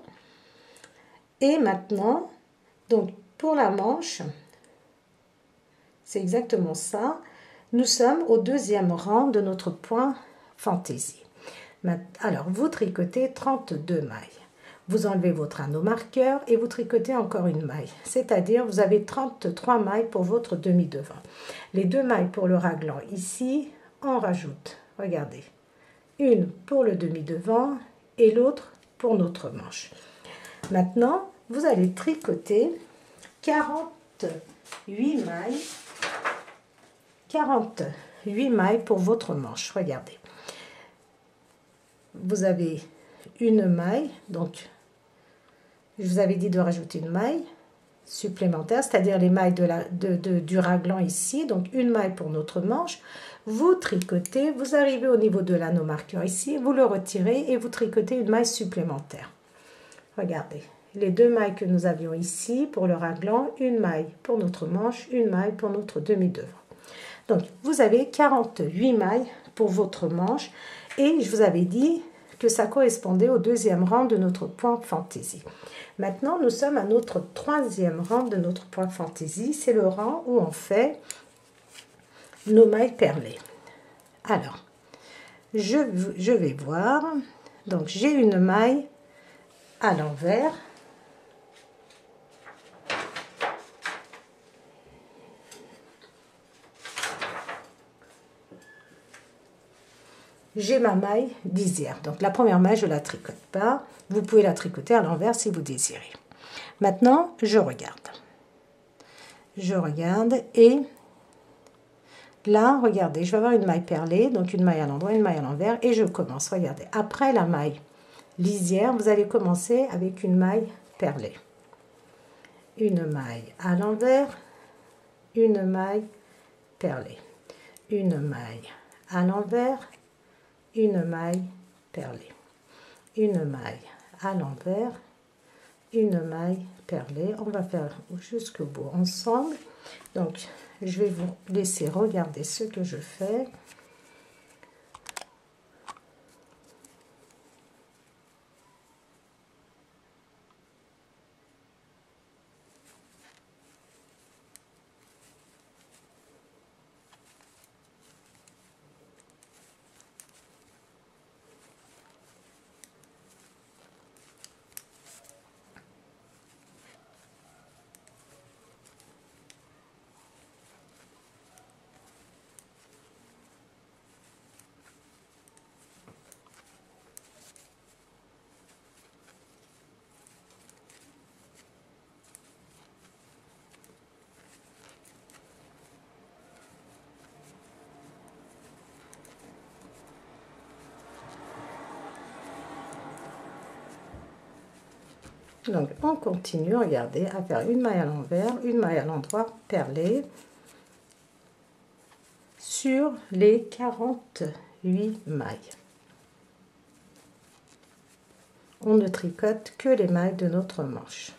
Et maintenant, donc pour la manche, c'est exactement ça. Nous sommes au deuxième rang de notre point fantaisie. Alors, vous tricotez 32 mailles. Vous enlevez votre anneau marqueur et vous tricotez encore une maille. C'est-à-dire, vous avez 33 mailles pour votre demi-devant. Les deux mailles pour le raglan ici, on rajoute, regardez, une pour le demi-devant et l'autre pour notre manche. Maintenant, vous allez tricoter 48 mailles 48 mailles pour votre manche regardez vous avez une maille donc je vous avais dit de rajouter une maille supplémentaire, c'est-à-dire les mailles de la, de, du raglan ici, donc une maille pour notre manche. Vous tricotez, vous arrivez au niveau de l'anneau marqueur ici, vous le retirez et vous tricotez une maille supplémentaire. Regardez, les deux mailles que nous avions ici pour le raglan, une maille pour notre manche, une maille pour notre demi-devre. Donc, vous avez 48 mailles pour votre manche et je vous avais dit que ça correspondait au deuxième rang de notre point fantaisie. Maintenant, nous sommes à notre troisième rang de notre point fantaisie. C'est le rang où on fait nos mailles perlées. Alors, je, je vais voir. Donc, j'ai une maille à l'envers. J'ai ma maille lisière. Donc la première maille, je la tricote pas. Vous pouvez la tricoter à l'envers si vous désirez. Maintenant, je regarde. Je regarde et là, regardez, je vais avoir une maille perlée, donc une maille à l'endroit, une maille à l'envers et je commence. Regardez, après la maille lisière, vous allez commencer avec une maille perlée. Une maille à l'envers, une maille perlée. Une maille à l'envers, une maille perlée, une maille à l'envers, une maille perlée. On va faire jusqu'au bout ensemble. Donc, je vais vous laisser regarder ce que je fais. Donc on continue, regardez, à faire une maille à l'envers, une maille à l'endroit perlée sur les 48 mailles. On ne tricote que les mailles de notre manche.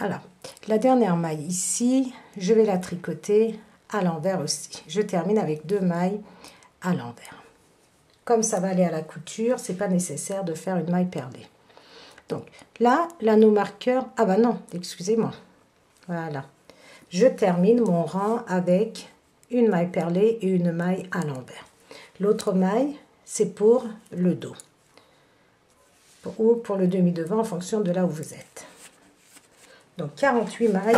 Alors, la dernière maille ici, je vais la tricoter à l'envers aussi. Je termine avec deux mailles à l'envers. Comme ça va aller à la couture, c'est pas nécessaire de faire une maille perlée. Donc là, l'anneau marqueur, ah bah non, excusez-moi. Voilà. Je termine mon rang avec une maille perlée et une maille à l'envers. L'autre maille, c'est pour le dos ou pour le demi-devant en fonction de là où vous êtes. Donc 48 mailles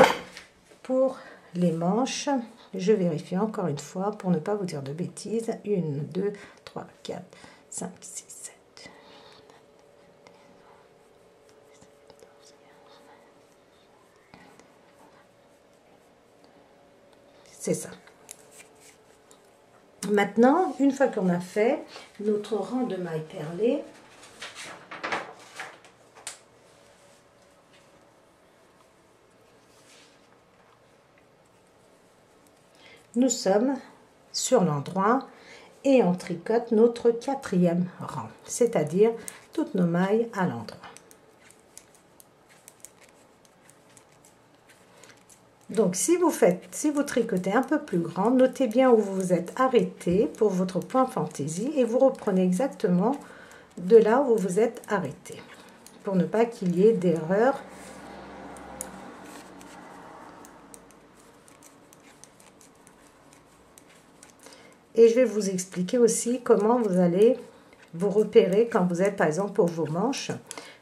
pour les manches. Je vérifie encore une fois pour ne pas vous dire de bêtises. 1, 2, 3, 4, 5, 6, 7. C'est ça. Maintenant, une fois qu'on a fait notre rang de mailles perlées, nous sommes sur l'endroit et on tricote notre quatrième rang, c'est-à-dire toutes nos mailles à l'endroit. Donc, si vous faites, si vous tricotez un peu plus grand, notez bien où vous vous êtes arrêté pour votre point fantaisie et vous reprenez exactement de là où vous vous êtes arrêté pour ne pas qu'il y ait d'erreur. Et je vais vous expliquer aussi comment vous allez vous repérer quand vous êtes, par exemple, pour vos manches,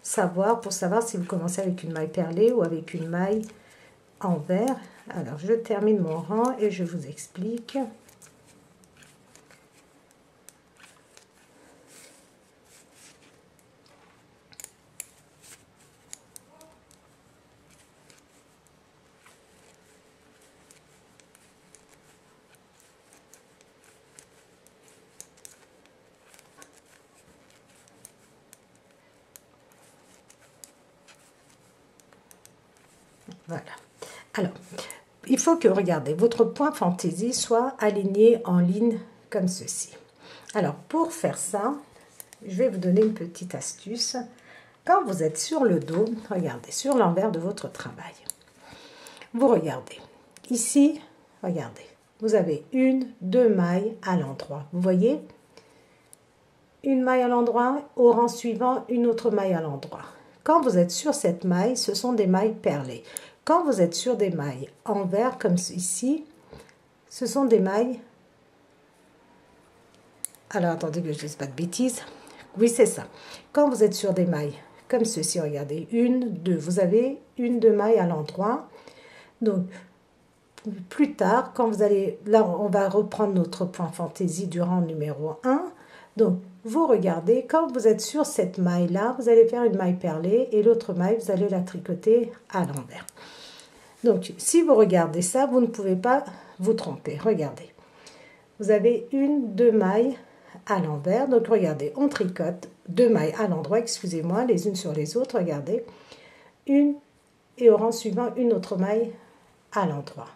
savoir, pour savoir si vous commencez avec une maille perlée ou avec une maille envers. Alors, je termine mon rang et je vous explique. Voilà. Alors, il que, regardez, votre point fantaisie soit aligné en ligne comme ceci. Alors, pour faire ça, je vais vous donner une petite astuce. Quand vous êtes sur le dos, regardez, sur l'envers de votre travail, vous regardez. Ici, regardez, vous avez une, deux mailles à l'endroit. Vous voyez? Une maille à l'endroit, au rang suivant, une autre maille à l'endroit. Quand vous êtes sur cette maille, ce sont des mailles perlées. Quand vous êtes sur des mailles en vert comme ici, ce sont des mailles... Alors, attendez que je ne dise pas de bêtises. Oui, c'est ça. Quand vous êtes sur des mailles comme ceci, regardez, une, deux, vous avez une, deux mailles à l'endroit. Donc, plus tard, quand vous allez... Là, on va reprendre notre point fantaisie du rang numéro 1. Donc, vous regardez, quand vous êtes sur cette maille-là, vous allez faire une maille perlée et l'autre maille, vous allez la tricoter à l'envers. Donc, si vous regardez ça, vous ne pouvez pas vous tromper. Regardez. Vous avez une, deux mailles à l'envers. Donc, regardez, on tricote deux mailles à l'endroit, excusez-moi, les unes sur les autres. Regardez. Une et au rang suivant, une autre maille à l'endroit.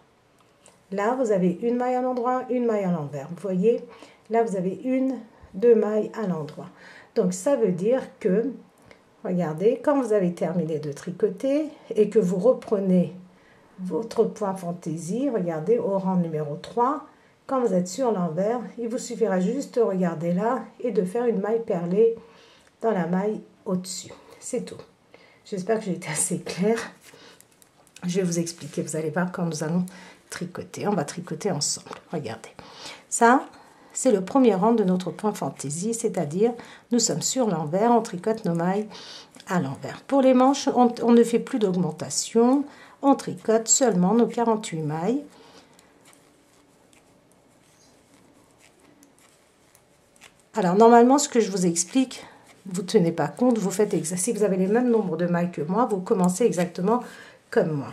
Là, vous avez une maille à l'endroit, une maille à l'envers. Vous voyez, là, vous avez une, deux mailles à l'endroit. Donc, ça veut dire que, regardez, quand vous avez terminé de tricoter et que vous reprenez votre point fantaisie, regardez au rang numéro 3. Quand vous êtes sur l'envers, il vous suffira juste de regarder là et de faire une maille perlée dans la maille au-dessus. C'est tout. J'espère que j'ai été assez claire. Je vais vous expliquer. Vous allez voir quand nous allons tricoter. On va tricoter ensemble. Regardez. Ça, c'est le premier rang de notre point fantaisie, c'est-à-dire nous sommes sur l'envers, on tricote nos mailles à l'envers. Pour les manches, on, on ne fait plus d'augmentation on tricote seulement nos 48 mailles. Alors, normalement, ce que je vous explique, vous ne tenez pas compte, vous faites si vous avez les mêmes nombres de mailles que moi, vous commencez exactement comme moi.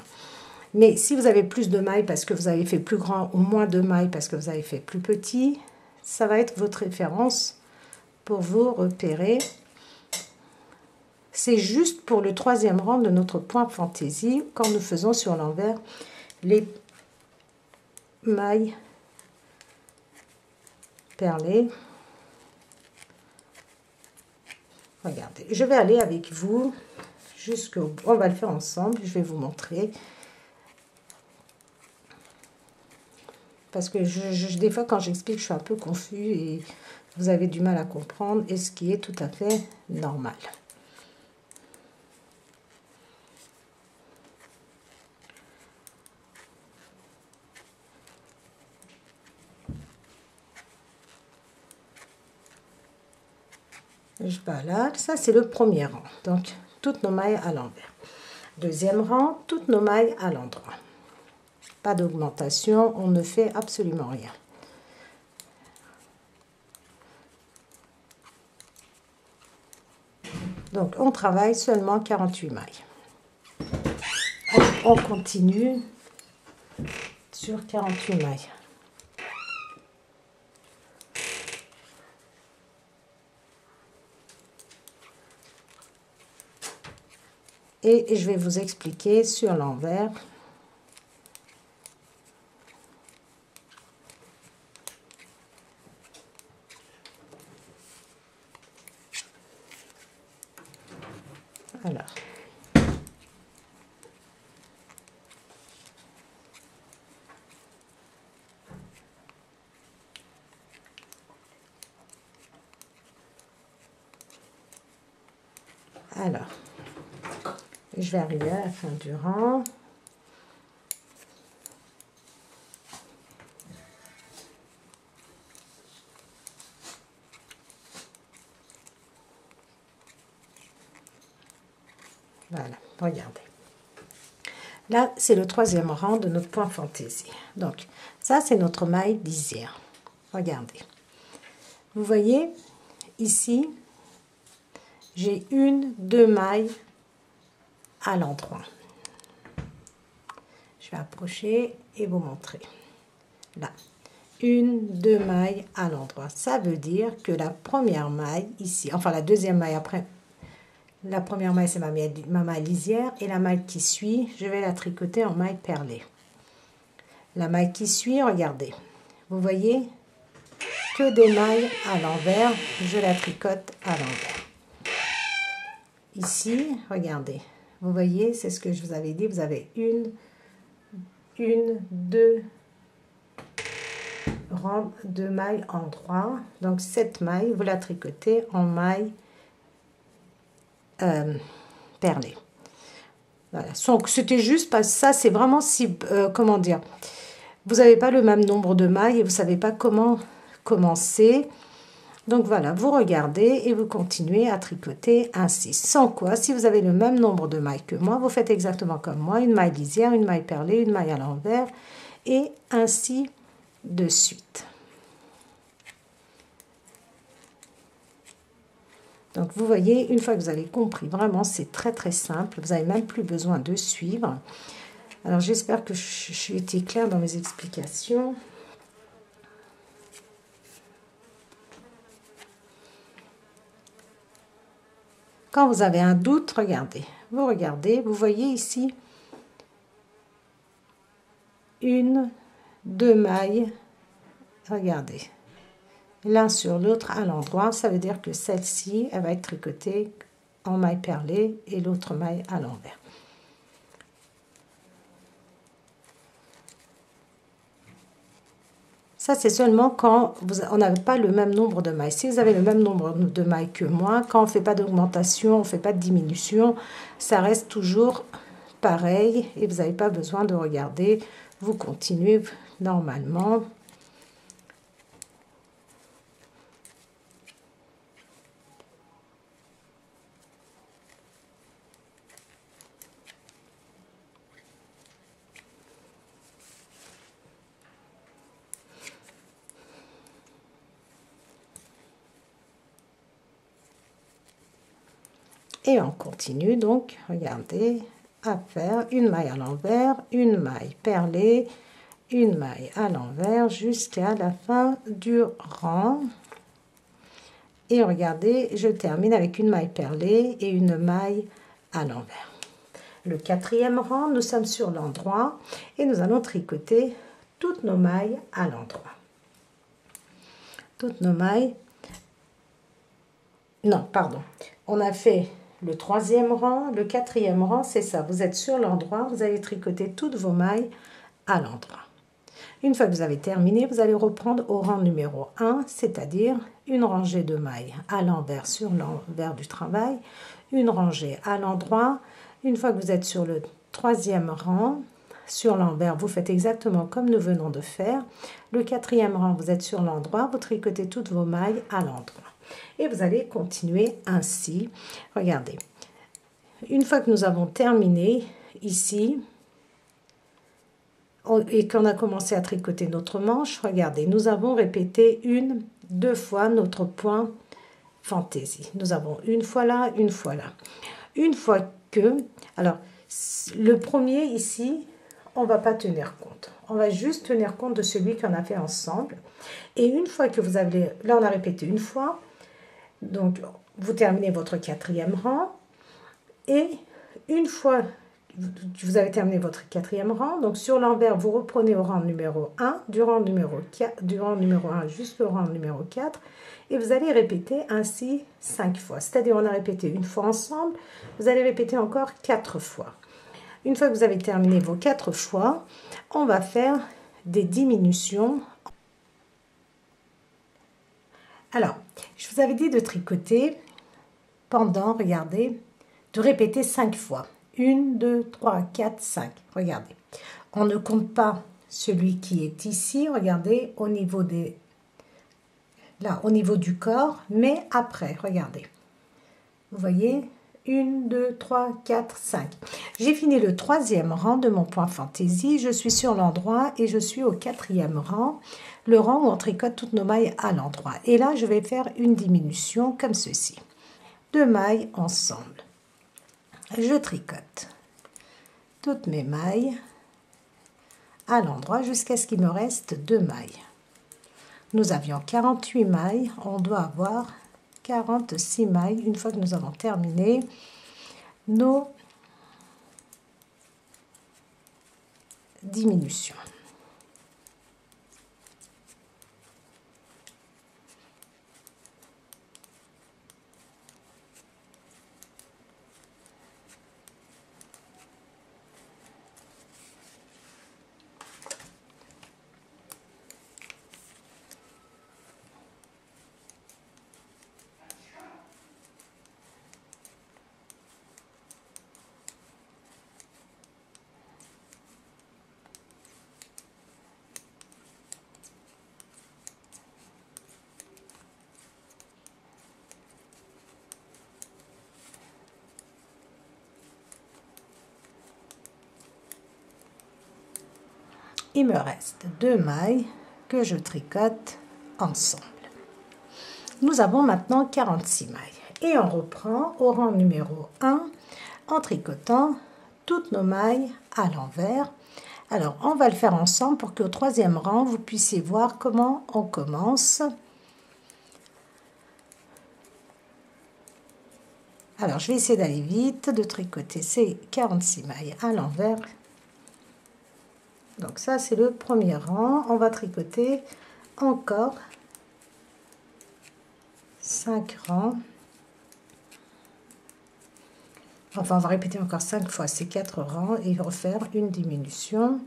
Mais si vous avez plus de mailles parce que vous avez fait plus grand ou moins de mailles parce que vous avez fait plus petit, ça va être votre référence pour vous repérer c'est juste pour le troisième rang de notre point fantaisie quand nous faisons sur l'envers les mailles perlées. Regardez, je vais aller avec vous jusqu'au... On va le faire ensemble, je vais vous montrer. Parce que des fois, quand j'explique, je suis un peu confus et vous avez du mal à comprendre, et ce qui est tout à fait normal. Je balade, ça c'est le premier rang, donc toutes nos mailles à l'envers. Deuxième rang, toutes nos mailles à l'endroit. Pas d'augmentation, on ne fait absolument rien. Donc on travaille seulement 48 mailles. On continue sur 48 mailles. Et je vais vous expliquer sur l'envers alors Alors, je vais arriver à la fin du rang. Voilà, regardez. Là, c'est le troisième rang de notre point fantaisie. Donc, ça, c'est notre maille lisière. Regardez. Vous voyez, ici, j'ai une, deux mailles à l'endroit. Je vais approcher et vous montrer. Là, une, deux mailles à l'endroit. Ça veut dire que la première maille ici, enfin la deuxième maille après, la première maille c'est ma, ma maille lisière et la maille qui suit, je vais la tricoter en maille perlée. La maille qui suit, regardez, vous voyez que des mailles à l'envers, je la tricote à l'envers. Ici, regardez, vous voyez, c'est ce que je vous avais dit, vous avez une, une, deux rangs de mailles en droit. Donc cette maille, vous la tricotez en maille euh, perlée. Voilà. Donc c'était juste parce que ça, c'est vraiment si, euh, comment dire, vous n'avez pas le même nombre de mailles et vous savez pas comment commencer. Donc voilà, vous regardez et vous continuez à tricoter ainsi. Sans quoi, si vous avez le même nombre de mailles que moi, vous faites exactement comme moi, une maille lisière, une maille perlée, une maille à l'envers et ainsi de suite. Donc vous voyez, une fois que vous avez compris, vraiment c'est très très simple, vous n'avez même plus besoin de suivre. Alors j'espère que je suis été claire dans mes explications. Quand vous avez un doute, regardez. Vous regardez, vous voyez ici une, deux mailles. Regardez. L'un sur l'autre à l'endroit. Ça veut dire que celle-ci, elle va être tricotée en maille perlée et l'autre maille à l'envers. C'est seulement quand vous, on n'a pas le même nombre de mailles. Si vous avez le même nombre de mailles que moi, quand on ne fait pas d'augmentation, on ne fait pas de diminution, ça reste toujours pareil et vous n'avez pas besoin de regarder. Vous continuez normalement Et on continue donc, regardez, à faire une maille à l'envers, une maille perlée, une maille à l'envers jusqu'à la fin du rang. Et regardez, je termine avec une maille perlée et une maille à l'envers. Le quatrième rang, nous sommes sur l'endroit et nous allons tricoter toutes nos mailles à l'endroit. Toutes nos mailles. Non, pardon. On a fait le troisième rang, le quatrième rang, c'est ça. Vous êtes sur l'endroit, vous allez tricoter toutes vos mailles à l'endroit. Une fois que vous avez terminé, vous allez reprendre au rang numéro 1, c'est-à-dire une rangée de mailles à l'envers sur l'envers du travail, une rangée à l'endroit. Une fois que vous êtes sur le troisième rang, sur l'envers, vous faites exactement comme nous venons de faire. Le quatrième rang, vous êtes sur l'endroit, vous tricotez toutes vos mailles à l'endroit. Et vous allez continuer ainsi. Regardez. Une fois que nous avons terminé ici, et qu'on a commencé à tricoter notre manche, regardez, nous avons répété une, deux fois notre point fantaisie. Nous avons une fois là, une fois là. Une fois que, alors, le premier ici, on va pas tenir compte. On va juste tenir compte de celui qu'on a fait ensemble. Et une fois que vous avez, là on a répété une fois, donc, vous terminez votre quatrième rang. Et une fois que vous avez terminé votre quatrième rang, donc sur l'envers, vous reprenez au rang numéro 1, du rang numéro, 4, du rang numéro 1 jusqu'au rang numéro 4, et vous allez répéter ainsi 5 fois. C'est-à-dire, on a répété une fois ensemble, vous allez répéter encore 4 fois. Une fois que vous avez terminé vos 4 fois, on va faire des diminutions alors, je vous avais dit de tricoter pendant, regardez, de répéter cinq fois. 1, 2, 3, 4, 5. Regardez. On ne compte pas celui qui est ici, regardez, au niveau des... Là, au niveau du corps, mais après, regardez. Vous voyez? 1, 2, 3, 4, 5. J'ai fini le troisième rang de mon point fantaisie. Je suis sur l'endroit et je suis au quatrième rang, le rang où on tricote toutes nos mailles à l'endroit. Et là, je vais faire une diminution comme ceci. Deux mailles ensemble. Je tricote toutes mes mailles à l'endroit jusqu'à ce qu'il me reste deux mailles. Nous avions 48 mailles, on doit avoir 46 mailles une fois que nous avons terminé nos diminutions. Me reste deux mailles que je tricote ensemble. Nous avons maintenant 46 mailles et on reprend au rang numéro 1 en tricotant toutes nos mailles à l'envers. Alors on va le faire ensemble pour qu'au troisième rang vous puissiez voir comment on commence. Alors je vais essayer d'aller vite, de tricoter ces 46 mailles à l'envers donc ça, c'est le premier rang. On va tricoter encore 5 rangs. Enfin, on va répéter encore 5 fois ces 4 rangs et refaire une diminution.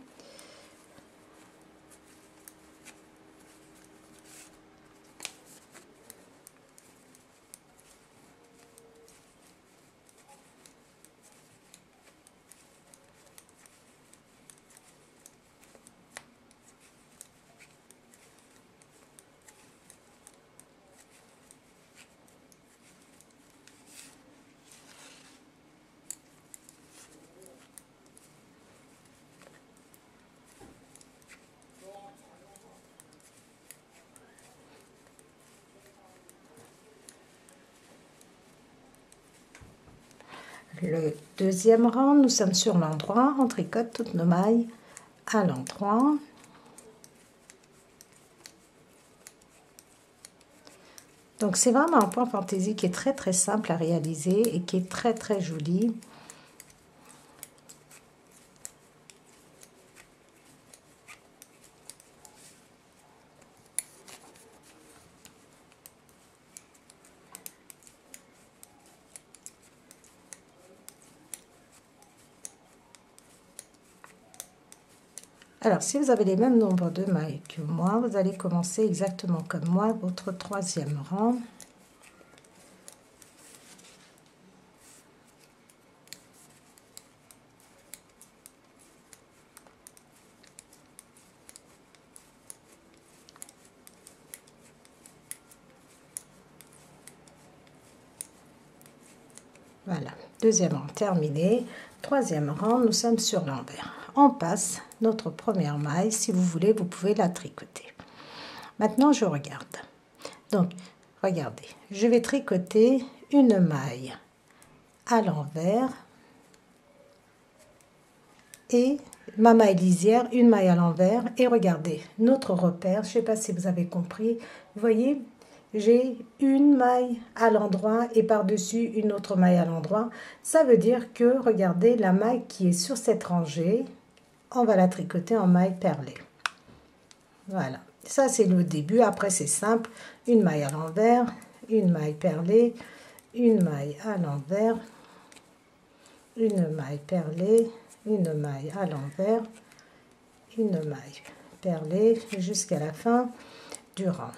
le rang, nous sommes sur l'endroit, on tricote toutes nos mailles à l'endroit. Donc c'est vraiment un point fantaisie qui est très très simple à réaliser et qui est très très joli. Alors, si vous avez les mêmes nombres de mailles que moi, vous allez commencer exactement comme moi, votre troisième rang. Voilà, deuxième rang terminé. Troisième rang, nous sommes sur l'envers on passe notre première maille. Si vous voulez, vous pouvez la tricoter. Maintenant, je regarde. Donc, regardez, je vais tricoter une maille à l'envers et ma maille lisière, une maille à l'envers. Et regardez, notre repère, je ne sais pas si vous avez compris, vous voyez, j'ai une maille à l'endroit et par-dessus une autre maille à l'endroit. Ça veut dire que, regardez, la maille qui est sur cette rangée, on va la tricoter en maille perlée. Voilà, ça c'est le début. Après c'est simple, une maille à l'envers, une maille perlée, une maille à l'envers, une maille perlée, une maille à l'envers, une maille perlée jusqu'à la fin du rang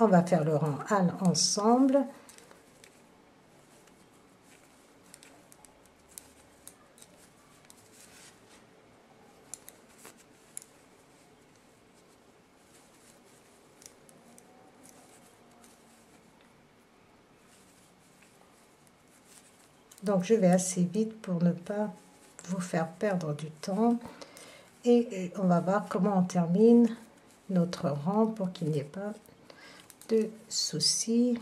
on va faire le rang âne ensemble. Donc je vais assez vite pour ne pas vous faire perdre du temps. Et on va voir comment on termine notre rang pour qu'il n'y ait pas de soucis.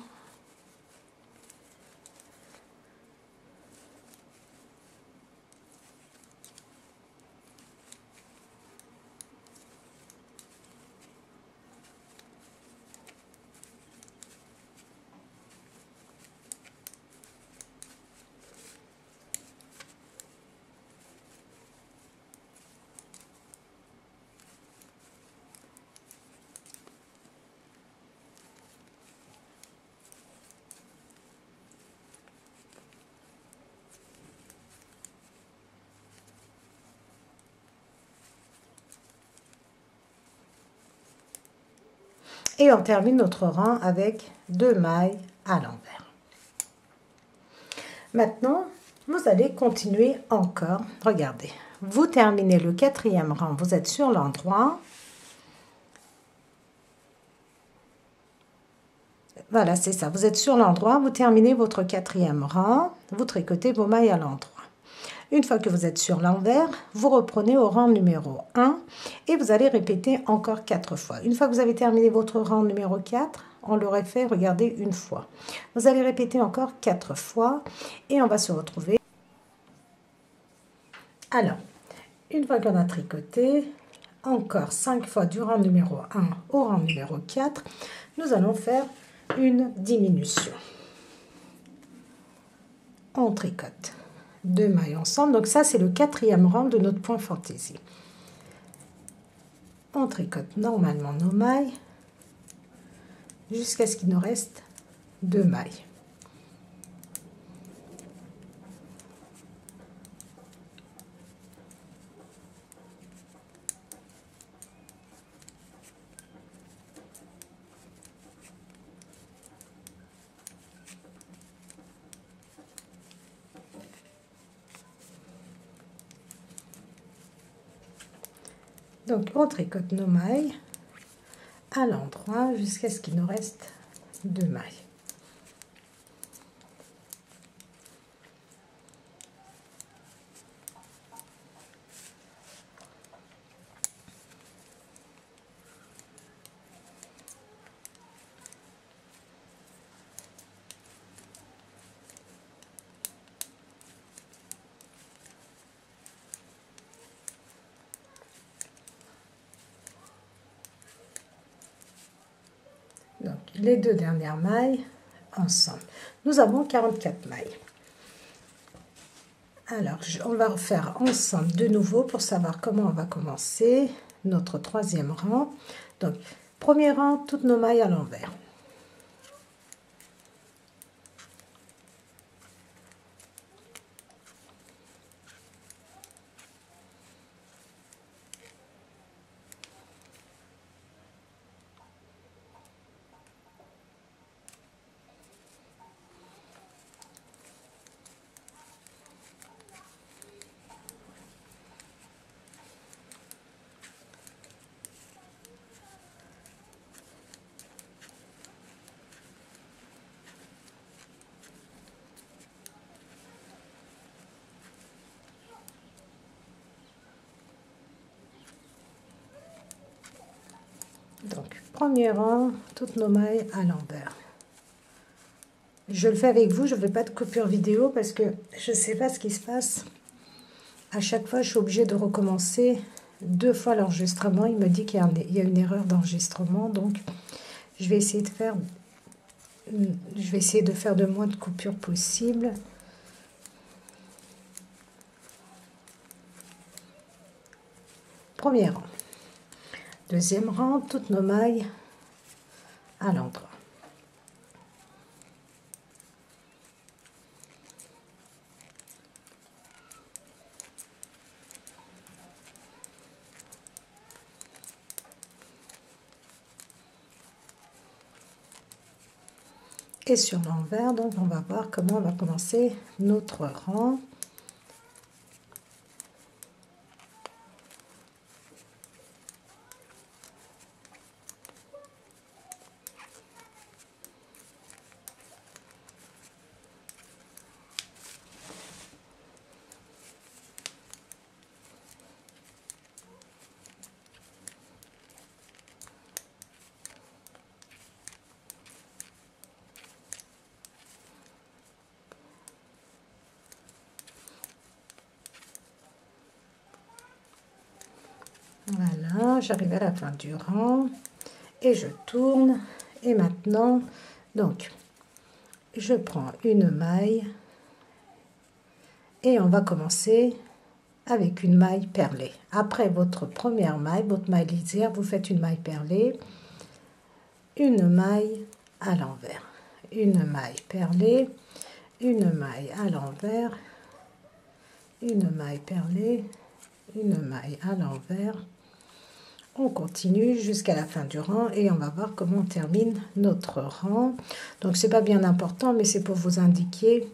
Et on termine notre rang avec deux mailles à l'envers. Maintenant, vous allez continuer encore. Regardez, vous terminez le quatrième rang, vous êtes sur l'endroit. Voilà, c'est ça. Vous êtes sur l'endroit, vous terminez votre quatrième rang, vous tricotez vos mailles à l'endroit. Une fois que vous êtes sur l'envers, vous reprenez au rang numéro 1 et vous allez répéter encore 4 fois. Une fois que vous avez terminé votre rang numéro 4, on l'aurait fait, regardez, une fois. Vous allez répéter encore 4 fois et on va se retrouver. Alors, une fois qu'on a tricoté, encore 5 fois du rang numéro 1 au rang numéro 4, nous allons faire une diminution. On tricote deux mailles ensemble. Donc ça, c'est le quatrième rang de notre point fantaisie. On tricote normalement nos mailles jusqu'à ce qu'il nous reste deux mailles. Donc on tricote nos mailles à l'endroit jusqu'à ce qu'il nous reste deux mailles. Donc, deux dernières mailles ensemble. Nous avons 44 mailles. Alors, on va refaire ensemble de nouveau pour savoir comment on va commencer notre troisième rang. Donc, premier rang, toutes nos mailles à l'envers. Donc, premier rang, toutes nos mailles à l'envers. Je le fais avec vous, je ne fais pas de coupure vidéo parce que je ne sais pas ce qui se passe. À chaque fois, je suis obligée de recommencer deux fois l'enregistrement. Il me dit qu'il y, y, a une erreur d'enregistrement, donc je vais essayer de faire, je vais essayer de faire de moins de coupures possible. Premier rang. Deuxième rang, toutes nos mailles à l'endroit. Et sur l'envers, donc on va voir comment on va commencer notre rang. J'arrive à la fin du rang. Et je tourne. Et maintenant, donc, je prends une maille. Et on va commencer avec une maille perlée. Après votre première maille, votre maille lisière, vous faites une maille perlée, une maille à l'envers, une maille perlée, une maille à l'envers, une maille perlée, une maille à l'envers. On continue jusqu'à la fin du rang et on va voir comment on termine notre rang. Donc c'est pas bien important, mais c'est pour vous indiquer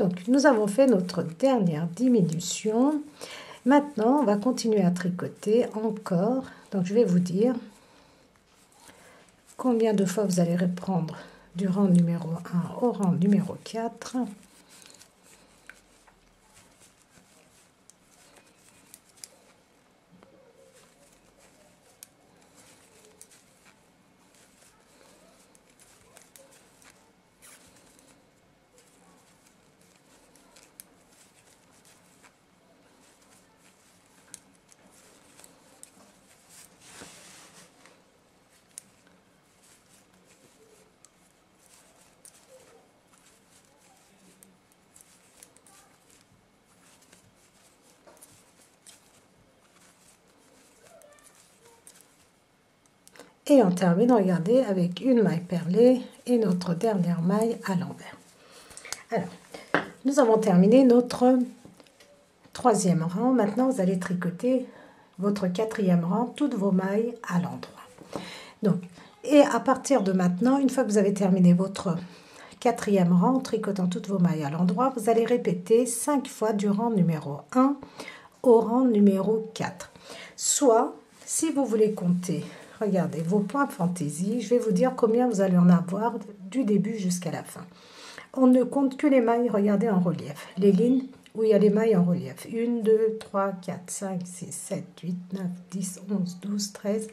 Donc, nous avons fait notre dernière diminution. Maintenant, on va continuer à tricoter encore. Donc, je vais vous dire combien de fois vous allez reprendre du rang numéro 1 au rang numéro 4. Et on termine, regardez, avec une maille perlée et notre dernière maille à l'envers. Alors, nous avons terminé notre troisième rang. Maintenant, vous allez tricoter votre quatrième rang, toutes vos mailles à l'endroit. Donc, et à partir de maintenant, une fois que vous avez terminé votre quatrième rang, en tricotant toutes vos mailles à l'endroit, vous allez répéter cinq fois du rang numéro 1 au rang numéro 4. Soit, si vous voulez compter regardez, vos points fantaisie, je vais vous dire combien vous allez en avoir du début jusqu'à la fin. On ne compte que les mailles, regardez en relief. Les lignes où il y a les mailles en relief. 1, 2, 3, 4, 5, 6, 7, 8, 9, 10, 11, 12, 13,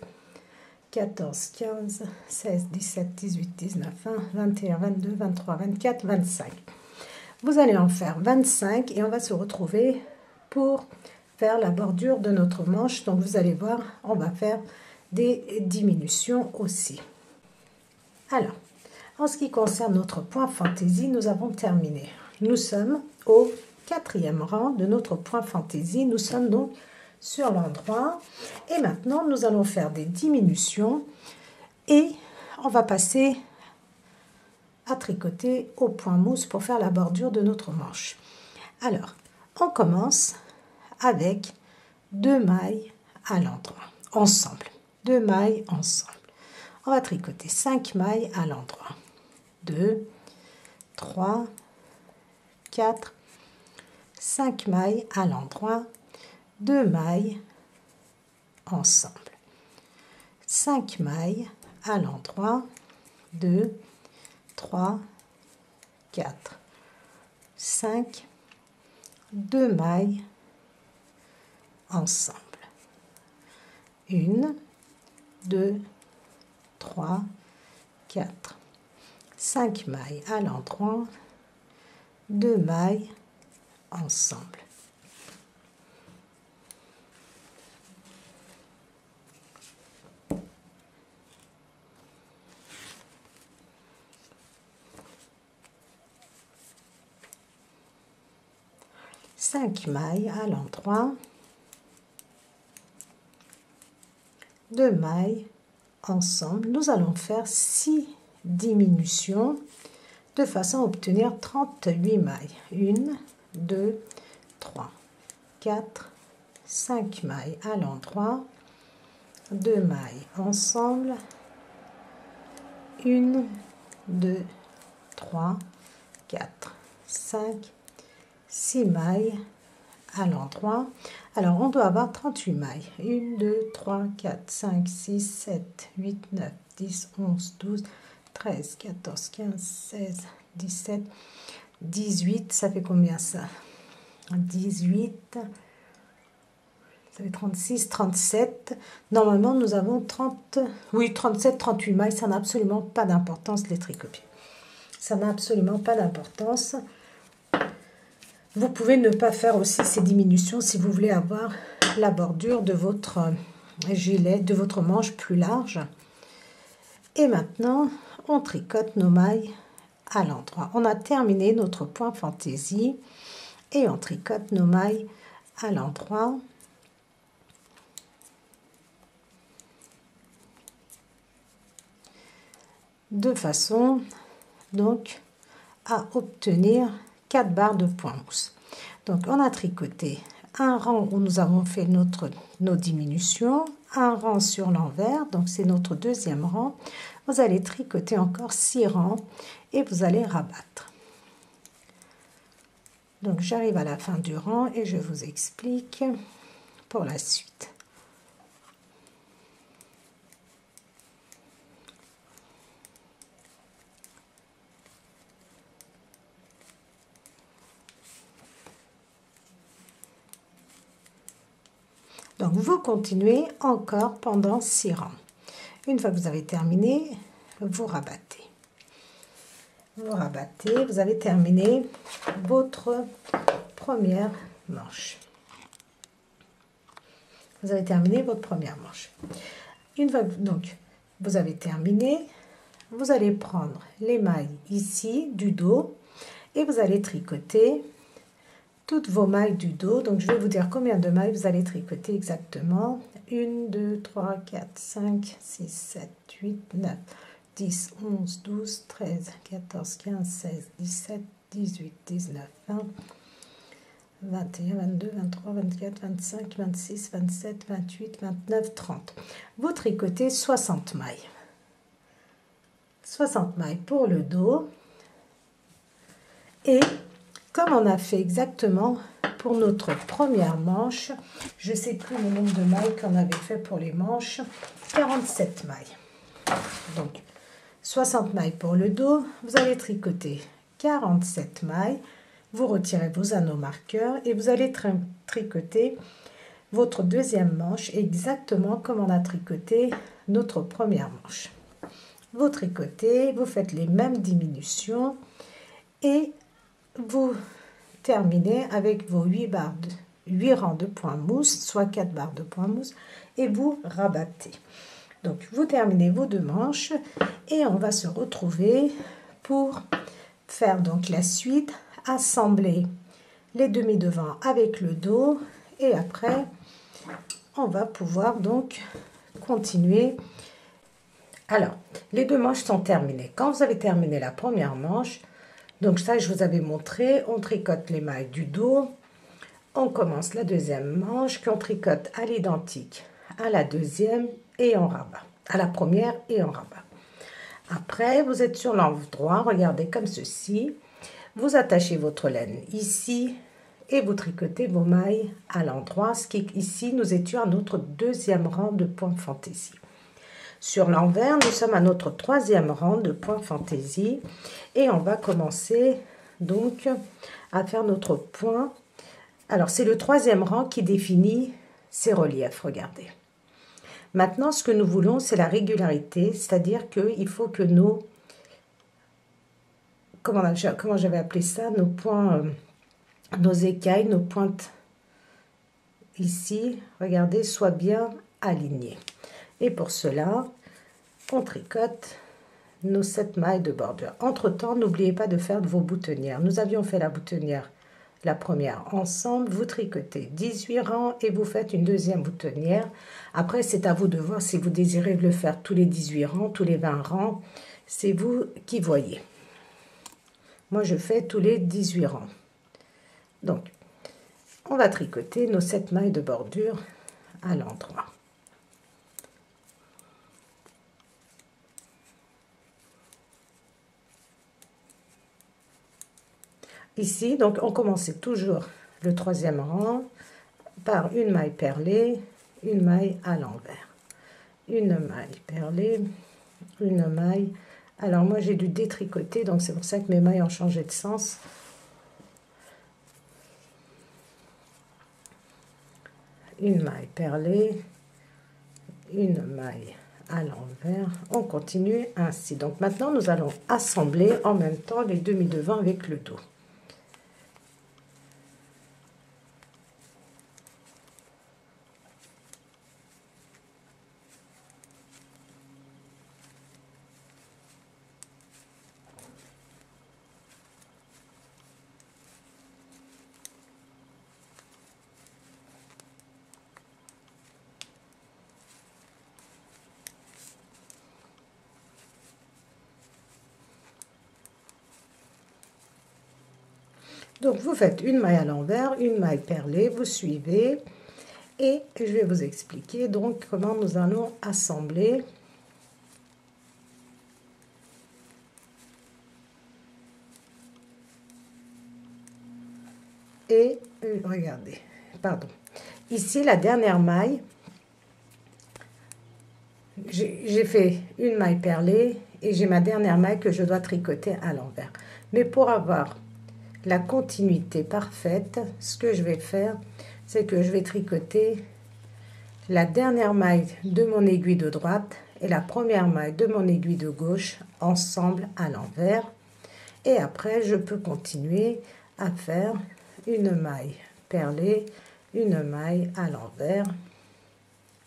14, 15, 16, 17, 18, 19, 20, 21, 22, 23, 24, 25. Vous allez en faire 25 et on va se retrouver pour faire la bordure de notre manche. Donc vous allez voir, on va faire des diminutions aussi. Alors, en ce qui concerne notre point fantaisie, nous avons terminé. Nous sommes au quatrième rang de notre point fantaisie. Nous sommes donc sur l'endroit. Et maintenant, nous allons faire des diminutions et on va passer à tricoter au point mousse pour faire la bordure de notre manche. Alors, on commence avec deux mailles à l'endroit, ensemble deux mailles ensemble. On va tricoter 5 mailles à l'endroit. 2, 3, 4, 5 mailles à l'endroit, 2 mailles ensemble. 5 mailles à l'endroit, 2, 3, 4, 5, 2 mailles ensemble. Une, 2, 3, 4, 5 mailles à l'endroit, 2 mailles ensemble. Cinq mailles à l'endroit, deux mailles ensemble, nous allons faire 6 diminutions de façon à obtenir 38 mailles. 1, 2, 3, 4, 5 mailles à l'endroit, 2 mailles ensemble, 1, 2, 3, 4, 5, 6 mailles à l'endroit. Alors, on doit avoir 38 mailles. 1, 2, 3, 4, 5, 6, 7, 8, 9, 10, 11, 12, 13, 14, 15, 16, 17, 18. Ça fait combien ça? 18, Vous avez 36, 37. Normalement, nous avons 30, oui, 37, 38 mailles. Ça n'a absolument pas d'importance, les tricopiers. Ça n'a absolument pas d'importance. Vous pouvez ne pas faire aussi ces diminutions si vous voulez avoir la bordure de votre gilet, de votre manche plus large. Et maintenant, on tricote nos mailles à l'endroit. On a terminé notre point fantaisie et on tricote nos mailles à l'endroit. De façon donc à obtenir 4 barres de mousse. Donc on a tricoté un rang où nous avons fait notre, nos diminutions, un rang sur l'envers, donc c'est notre deuxième rang. Vous allez tricoter encore 6 rangs et vous allez rabattre. Donc j'arrive à la fin du rang et je vous explique pour la suite. Donc vous continuez encore pendant 6 rangs. Une fois que vous avez terminé, vous rabattez. Vous rabattez, vous avez terminé votre première manche. Vous avez terminé votre première manche. Une fois donc, vous avez terminé, vous allez prendre les mailles ici du dos et vous allez tricoter toutes vos mailles du dos. Donc, je vais vous dire combien de mailles vous allez tricoter exactement. 1, 2, 3, 4, 5, 6, 7, 8, 9, 10, 11, 12, 13, 14, 15, 16, 17, 18, 19, 20, 21, 22, 23, 24, 25, 26, 27, 28, 29, 30. Vous tricotez 60 mailles. 60 mailles pour le dos. Et on a fait exactement pour notre première manche, je sais plus le nombre de mailles qu'on avait fait pour les manches, 47 mailles. Donc, 60 mailles pour le dos, vous allez tricoter 47 mailles, vous retirez vos anneaux marqueurs et vous allez tricoter votre deuxième manche exactement comme on a tricoté notre première manche. Vous tricotez, vous faites les mêmes diminutions et vous terminez avec vos 8 barres de 8 rangs de points mousse, soit 4 barres de points mousse, et vous rabattez. Donc vous terminez vos deux manches et on va se retrouver pour faire donc la suite, assembler les demi devant avec le dos et après on va pouvoir donc continuer. Alors, les deux manches sont terminées. Quand vous avez terminé la première manche, donc ça, je vous avais montré, on tricote les mailles du dos, on commence la deuxième manche qu'on tricote à l'identique à la deuxième et on rabat, à la première et on rabat. Après, vous êtes sur l'endroit, regardez comme ceci, vous attachez votre laine ici et vous tricotez vos mailles à l'endroit, ce qui ici, nous étions à notre deuxième rang de point fantaisie. Sur l'envers, nous sommes à notre troisième rang de point fantaisie et on va commencer donc à faire notre point. Alors, c'est le troisième rang qui définit ces reliefs, regardez. Maintenant, ce que nous voulons, c'est la régularité, c'est-à-dire qu'il faut que nos, comment, j'avais appelé ça, nos points, euh, nos écailles, nos pointes ici, regardez, soient bien alignés. Et pour cela, on tricote nos 7 mailles de bordure. Entre-temps, n'oubliez pas de faire vos boutonnières. Nous avions fait la boutonnière, la première ensemble. Vous tricotez 18 rangs et vous faites une deuxième boutonnière. Après, c'est à vous de voir si vous désirez le faire tous les 18 rangs, tous les 20 rangs. C'est vous qui voyez. Moi, je fais tous les 18 rangs. Donc, on va tricoter nos 7 mailles de bordure à l'endroit. Ici, donc on commençait toujours le troisième rang par une maille perlée, une maille à l'envers. Une maille perlée, une maille. Alors moi j'ai dû détricoter, donc c'est pour ça que mes mailles ont changé de sens. une maille perlée, une maille à l'envers. On continue ainsi. Donc maintenant, nous allons assembler en même temps les demi-devants avec le dos. Vous faites une maille à l'envers, une maille perlée, vous suivez. Et je vais vous expliquer donc comment nous allons assembler et euh, regardez, pardon. Ici, la dernière maille, j'ai fait une maille perlée et j'ai ma dernière maille que je dois tricoter à l'envers. Mais pour avoir la continuité parfaite, ce que je vais faire, c'est que je vais tricoter la dernière maille de mon aiguille de droite et la première maille de mon aiguille de gauche ensemble à l'envers. Et après, je peux continuer à faire une maille perlée, une maille à l'envers,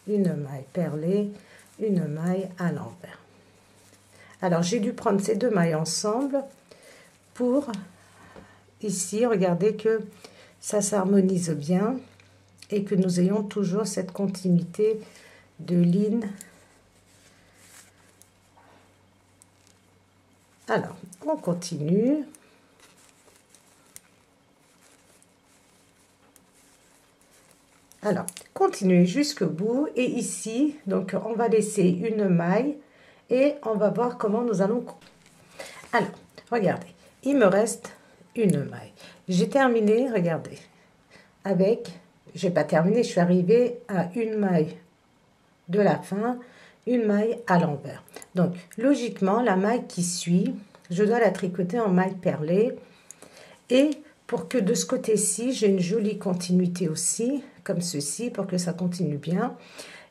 une maille perlée, une maille à l'envers. Alors, j'ai dû prendre ces deux mailles ensemble pour ici, regardez que ça s'harmonise bien et que nous ayons toujours cette continuité de ligne. Alors, on continue. Alors, continuez jusqu'au bout et ici, donc on va laisser une maille et on va voir comment nous allons... Alors, regardez, il me reste une maille. J'ai terminé, regardez, avec, j'ai pas terminé, je suis arrivée à une maille de la fin, une maille à l'envers. Donc, logiquement, la maille qui suit, je dois la tricoter en maille perlée. Et pour que de ce côté-ci, j'ai une jolie continuité aussi, comme ceci, pour que ça continue bien,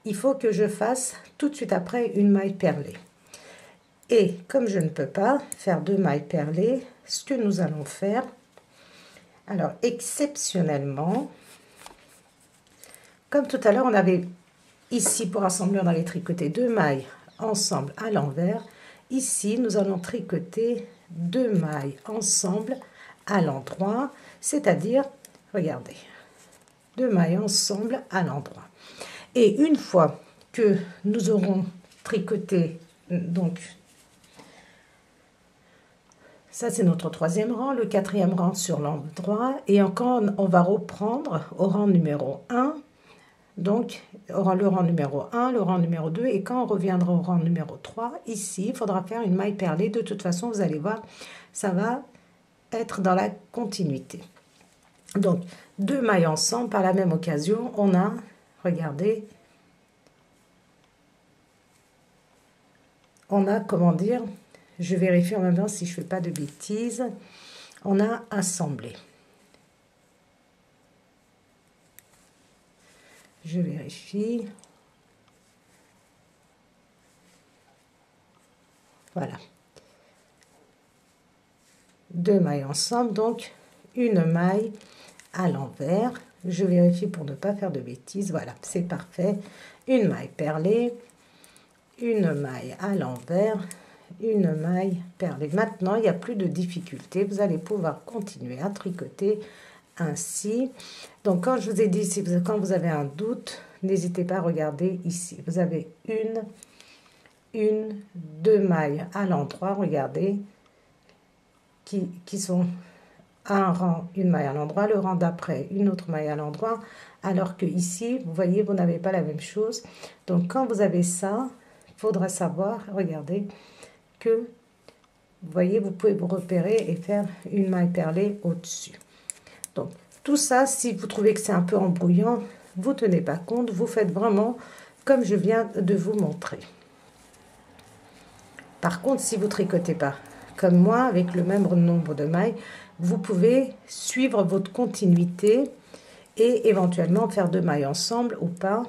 il faut que je fasse tout de suite après une maille perlée. Et comme je ne peux pas faire deux mailles perlées, ce que nous allons faire, alors exceptionnellement, comme tout à l'heure, on avait ici pour assembler, on avait tricoté deux mailles ensemble à l'envers. Ici, nous allons tricoter deux mailles ensemble à l'endroit, c'est-à-dire, regardez, deux mailles ensemble à l'endroit. Et une fois que nous aurons tricoté donc ça, c'est notre troisième rang, le quatrième rang sur l'endroit. Et encore, on va reprendre au rang numéro 1. Donc, le rang numéro 1, le rang numéro 2. Et quand on reviendra au rang numéro 3, ici, il faudra faire une maille perlée. De toute façon, vous allez voir, ça va être dans la continuité. Donc, deux mailles ensemble, par la même occasion, on a, regardez, on a, comment dire, je vérifie en même temps si je fais pas de bêtises. On a assemblé. Je vérifie. Voilà. Deux mailles ensemble, donc une maille à l'envers. Je vérifie pour ne pas faire de bêtises. Voilà, c'est parfait. Une maille perlée, une maille à l'envers, une maille perlée. Maintenant, il n'y a plus de difficulté. Vous allez pouvoir continuer à tricoter ainsi. Donc, quand je vous ai dit, si vous, quand vous avez un doute, n'hésitez pas à regarder ici. Vous avez une, une, deux mailles à l'endroit, regardez, qui, qui sont un rang, une maille à l'endroit, le rang d'après, une autre maille à l'endroit, alors que ici, vous voyez, vous n'avez pas la même chose. Donc, quand vous avez ça, faudra savoir, regardez, que, vous voyez, vous pouvez vous repérer et faire une maille perlée au-dessus. Donc, tout ça, si vous trouvez que c'est un peu embrouillant, vous tenez pas compte, vous faites vraiment comme je viens de vous montrer. Par contre, si vous tricotez pas comme moi, avec le même nombre de mailles, vous pouvez suivre votre continuité et éventuellement faire deux mailles ensemble ou pas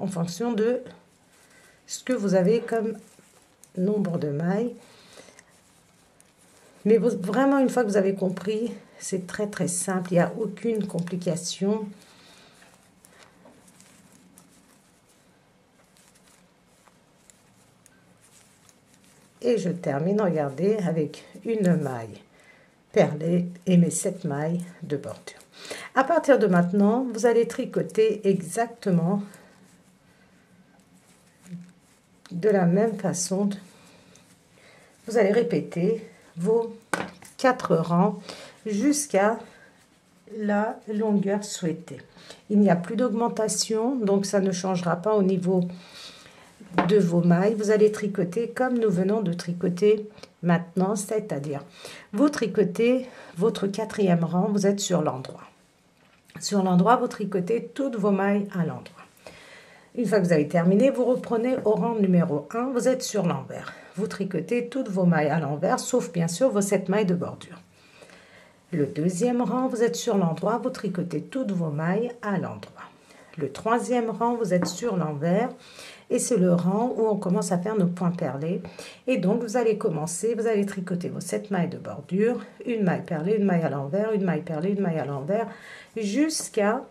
en fonction de ce que vous avez comme nombre de mailles. Mais vraiment, une fois que vous avez compris, c'est très très simple, il n'y a aucune complication. Et je termine, regardez, avec une maille perlée et mes sept mailles de bordure. À partir de maintenant, vous allez tricoter exactement de la même façon. Vous allez répéter vos quatre rangs jusqu'à la longueur souhaitée. Il n'y a plus d'augmentation, donc ça ne changera pas au niveau de vos mailles. Vous allez tricoter comme nous venons de tricoter maintenant, c'est-à-dire vous tricotez votre quatrième rang, vous êtes sur l'endroit. Sur l'endroit, vous tricotez toutes vos mailles à l'endroit. Une fois que vous avez terminé, vous reprenez au rang numéro 1, vous êtes sur l'envers. Vous tricotez toutes vos mailles à l'envers, sauf bien sûr vos 7 mailles de bordure. Le deuxième rang, vous êtes sur l'endroit, vous tricotez toutes vos mailles à l'endroit. Le troisième rang, vous êtes sur l'envers et c'est le rang où on commence à faire nos points perlés. Et donc, vous allez commencer, vous allez tricoter vos 7 mailles de bordure, une maille perlée, une maille à l'envers, une maille perlée, une maille à l'envers, jusqu'à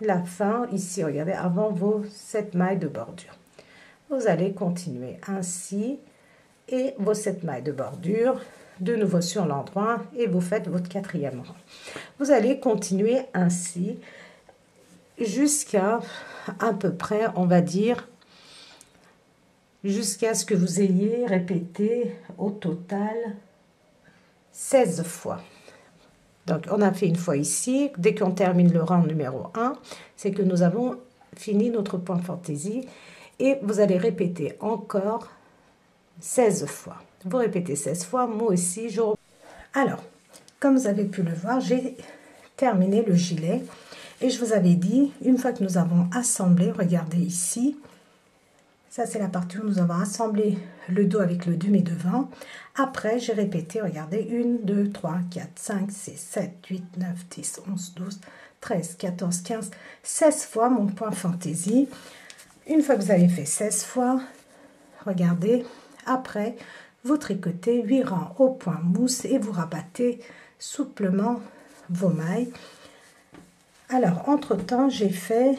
la fin, ici, regardez, avant vos 7 mailles de bordure. Vous allez continuer ainsi et vos 7 mailles de bordure, de nouveau sur l'endroit et vous faites votre quatrième rang. Vous allez continuer ainsi jusqu'à à peu près, on va dire, jusqu'à ce que vous ayez répété au total 16 fois. Donc, on a fait une fois ici. Dès qu'on termine le rang numéro 1, c'est que nous avons fini notre point fantaisie. Et vous allez répéter encore 16 fois. Vous répétez 16 fois, moi aussi, je... Alors, comme vous avez pu le voir, j'ai terminé le gilet. Et je vous avais dit, une fois que nous avons assemblé, regardez ici, ça c'est la partie où nous avons assemblé le dos avec le demi devant. Après, j'ai répété, regardez, 1, 2, 3, 4, 5, 6, 7, 8, 9, 10, 11, 12, 13, 14, 15, 16 fois mon point fantaisie. Une fois que vous avez fait 16 fois, regardez, après, vous tricotez 8 rangs au point mousse et vous rabattez souplement vos mailles. Alors, entre-temps, j'ai fait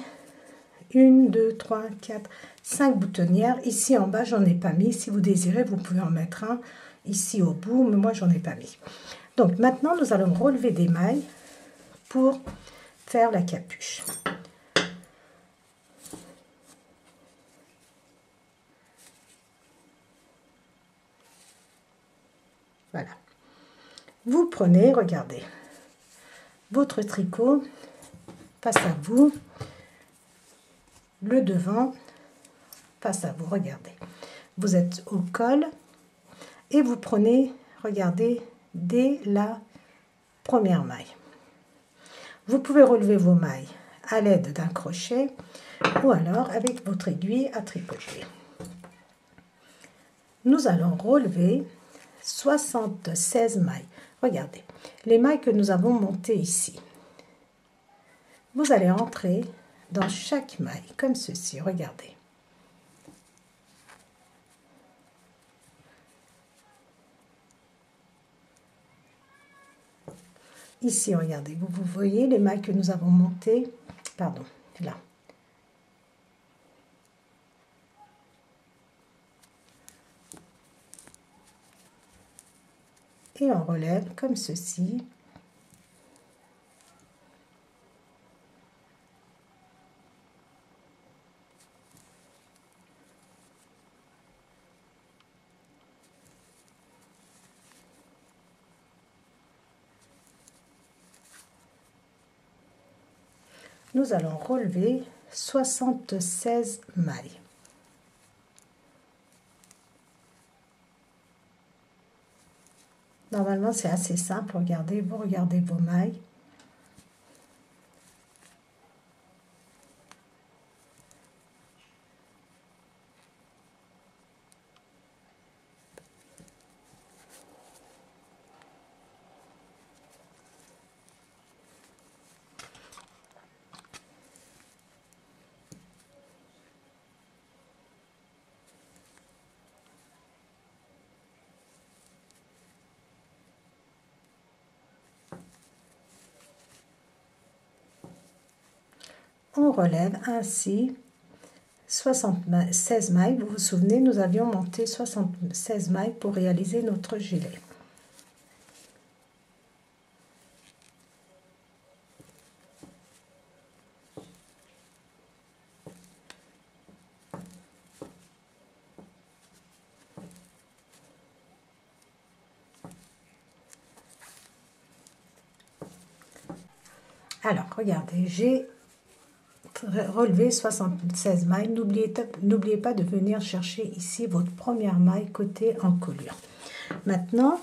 1, 2, 3, 4, 5 boutonnières. Ici en bas, j'en ai pas mis. Si vous désirez, vous pouvez en mettre un ici au bout, mais moi, j'en ai pas mis. Donc, maintenant, nous allons relever des mailles pour faire la capuche. Voilà. Vous prenez, regardez, votre tricot passe à vous, le devant face à vous, regardez. Vous êtes au col et vous prenez, regardez, dès la première maille. Vous pouvez relever vos mailles à l'aide d'un crochet ou alors avec votre aiguille à tricoter. Nous allons relever 76 mailles. Regardez, les mailles que nous avons montées ici. Vous allez entrer dans chaque maille, comme ceci, regardez. Ici, regardez, vous, vous voyez les mailles que nous avons montées, pardon, là. Et on relève comme ceci. Nous allons relever 76 mailles. Normalement, c'est assez simple. Regardez, vous regardez vos mailles. Relève ainsi 76 mailles. Vous vous souvenez, nous avions monté 76 mailles pour réaliser notre gilet. Alors, regardez, j'ai relevé 76 mailles. N'oubliez pas de venir chercher ici votre première maille côté encolure. Maintenant,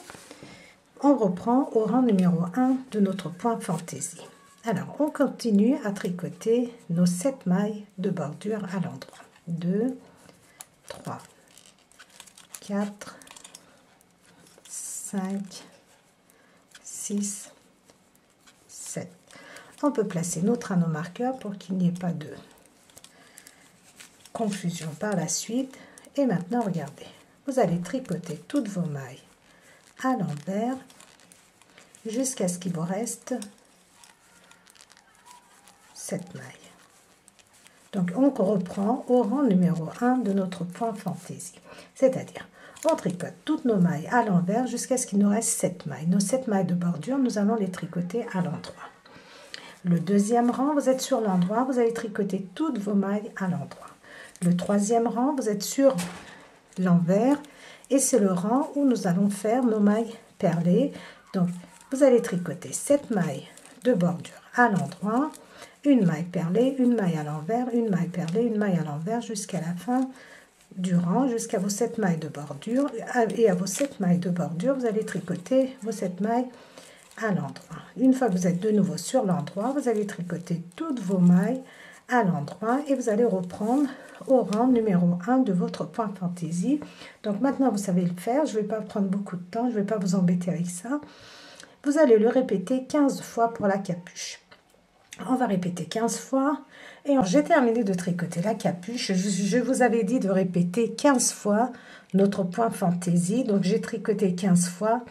on reprend au rang numéro 1 de notre point fantaisie. Alors, on continue à tricoter nos 7 mailles de bordure à l'endroit. 2, 3, 4, 5, 6, 7. On peut placer notre anneau marqueur pour qu'il n'y ait pas de confusion par la suite. Et maintenant, regardez, vous allez tricoter toutes vos mailles à l'envers jusqu'à ce qu'il vous reste 7 mailles. Donc, on reprend au rang numéro 1 de notre point fantaisie. C'est-à-dire, on tricote toutes nos mailles à l'envers jusqu'à ce qu'il nous reste 7 mailles. Nos 7 mailles de bordure, nous allons les tricoter à l'endroit. Le deuxième rang, vous êtes sur l'endroit, vous allez tricoter toutes vos mailles à l'endroit. Le troisième rang, vous êtes sur l'envers et c'est le rang où nous allons faire nos mailles perlées. Donc, vous allez tricoter 7 mailles de bordure à l'endroit, une maille perlée, une maille à l'envers, une maille perlée, une maille à l'envers jusqu'à la fin du rang, jusqu'à vos 7 mailles de bordure. Et à vos 7 mailles de bordure, vous allez tricoter vos 7 mailles l'endroit. Une fois que vous êtes de nouveau sur l'endroit, vous allez tricoter toutes vos mailles à l'endroit et vous allez reprendre au rang numéro 1 de votre point fantaisie. Donc maintenant vous savez le faire, je ne vais pas prendre beaucoup de temps, je ne vais pas vous embêter avec ça. Vous allez le répéter 15 fois pour la capuche. On va répéter 15 fois. Et j'ai terminé de tricoter la capuche. Je, je, vous avais dit de répéter 15 fois notre point fantaisie. Donc j'ai tricoté 15 fois.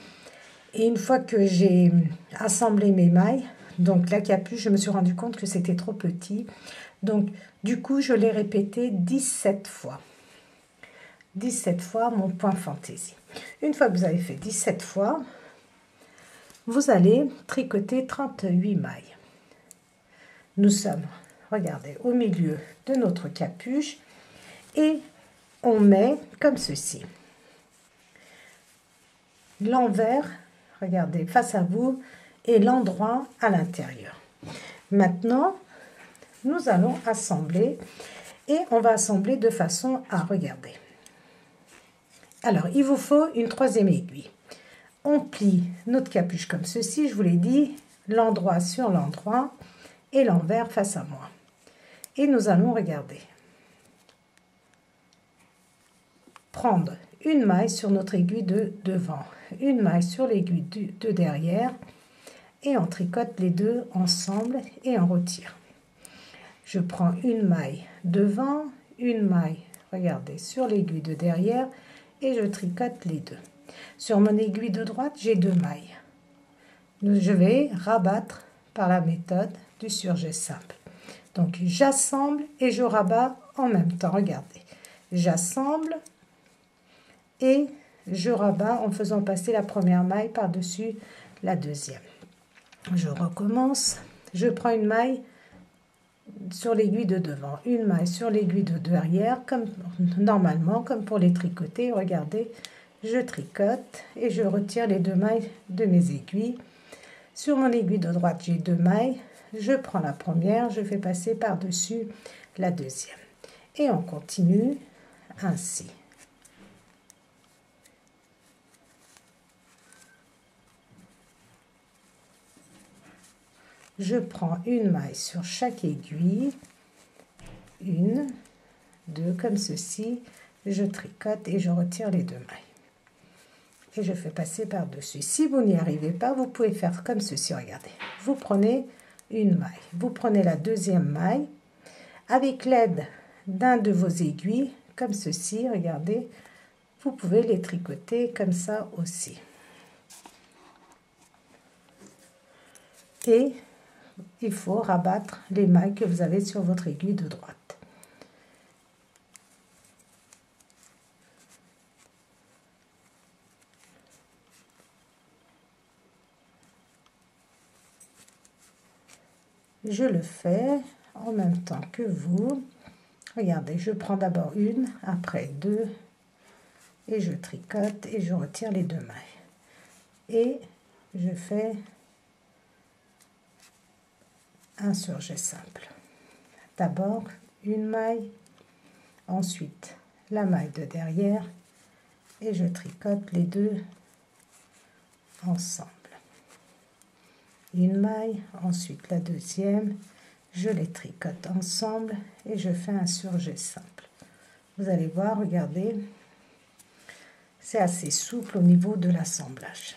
Et une fois que j'ai assemblé mes mailles, donc la capuche, je me suis rendu compte que c'était trop petit. Donc du coup, je l'ai répété 17 fois. 17 fois mon point fantaisie. Une fois que vous avez fait 17 fois, vous allez tricoter 38 mailles. Nous sommes, regardez, au milieu de notre capuche et on met comme ceci. L'envers regardez, face à vous, et l'endroit à l'intérieur. Maintenant, nous allons assembler et on va assembler de façon à regarder. Alors, il vous faut une troisième aiguille. On plie notre capuche comme ceci, je vous l'ai dit, l'endroit sur l'endroit et l'envers face à moi. Et nous allons regarder. Prendre une maille sur notre aiguille de devant, une maille sur l'aiguille de derrière et on tricote les deux ensemble et on retire. Je prends une maille devant, une maille, regardez, sur l'aiguille de derrière et je tricote les deux. Sur mon aiguille de droite, j'ai deux mailles. Je vais rabattre par la méthode du surjet simple. Donc j'assemble et je rabats en même temps. Regardez, j'assemble et je rabats en faisant passer la première maille par-dessus la deuxième. Je recommence, je prends une maille sur l'aiguille de devant, une maille sur l'aiguille de derrière, comme normalement, comme pour les tricoter. Regardez, je tricote et je retire les deux mailles de mes aiguilles. Sur mon aiguille de droite, j'ai deux mailles. Je prends la première, je fais passer par-dessus la deuxième. Et on continue ainsi. Je prends une maille sur chaque aiguille, une, deux, comme ceci, je tricote et je retire les deux mailles. Et je fais passer par-dessus. Si vous n'y arrivez pas, vous pouvez faire comme ceci, regardez. Vous prenez une maille, vous prenez la deuxième maille, avec l'aide d'un de vos aiguilles, comme ceci, regardez, vous pouvez les tricoter comme ça aussi. Et il faut rabattre les mailles que vous avez sur votre aiguille de droite. Je le fais en même temps que vous. Regardez, je prends d'abord une, après deux, et je tricote et je retire les deux mailles. Et je fais un surjet simple. D'abord une maille, ensuite la maille de derrière et je tricote les deux ensemble. Une maille, ensuite la deuxième, je les tricote ensemble et je fais un surjet simple. Vous allez voir, regardez, c'est assez souple au niveau de l'assemblage.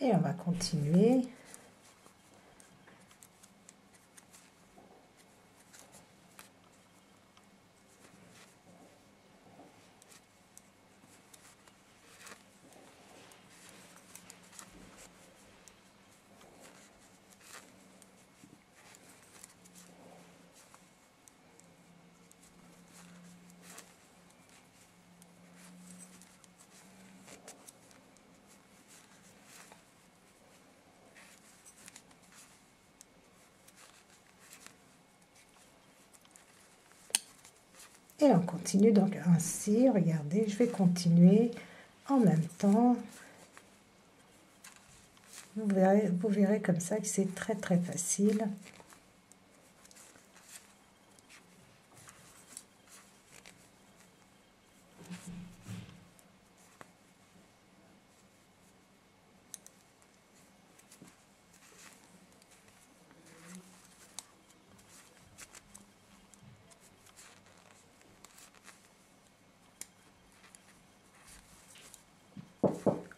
Et on va continuer Et on continue donc ainsi, regardez, je vais continuer en même temps. Vous verrez, vous verrez comme ça que c'est très très facile.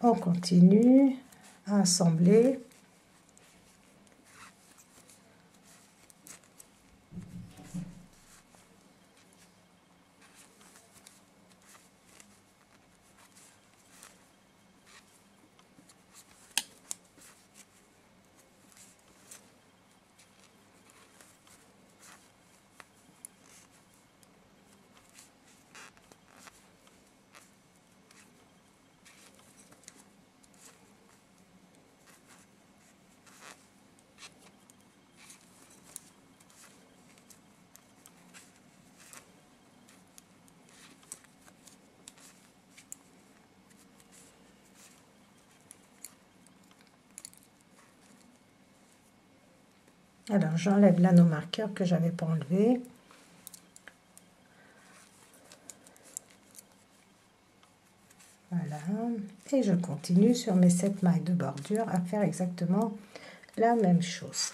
on continue à assembler Alors j'enlève l'anneau marqueur que j'avais pas enlevé. Voilà. Et je continue sur mes 7 mailles de bordure à faire exactement la même chose.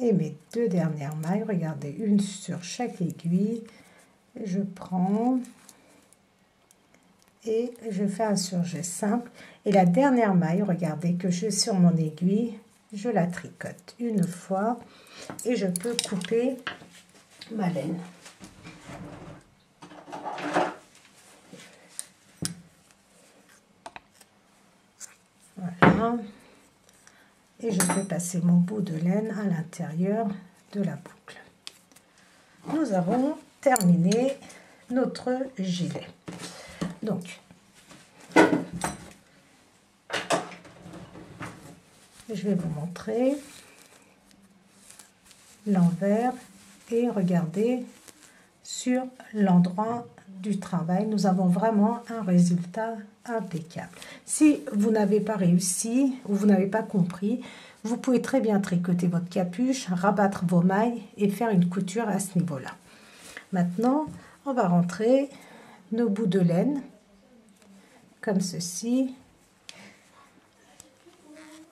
Et mes deux dernières mailles, regardez, une sur chaque aiguille, je prends. Et je fais un surjet simple. Et la dernière maille, regardez que je sur mon aiguille, je la tricote une fois. Et je peux couper ma laine. Voilà et je vais passer mon bout de laine à l'intérieur de la boucle. Nous avons terminé notre gilet. Donc, je vais vous montrer l'envers et regardez sur l'endroit du travail, nous avons vraiment un résultat impeccable. Si vous n'avez pas réussi ou vous n'avez pas compris, vous pouvez très bien tricoter votre capuche, rabattre vos mailles et faire une couture à ce niveau-là. Maintenant, on va rentrer nos bouts de laine comme ceci.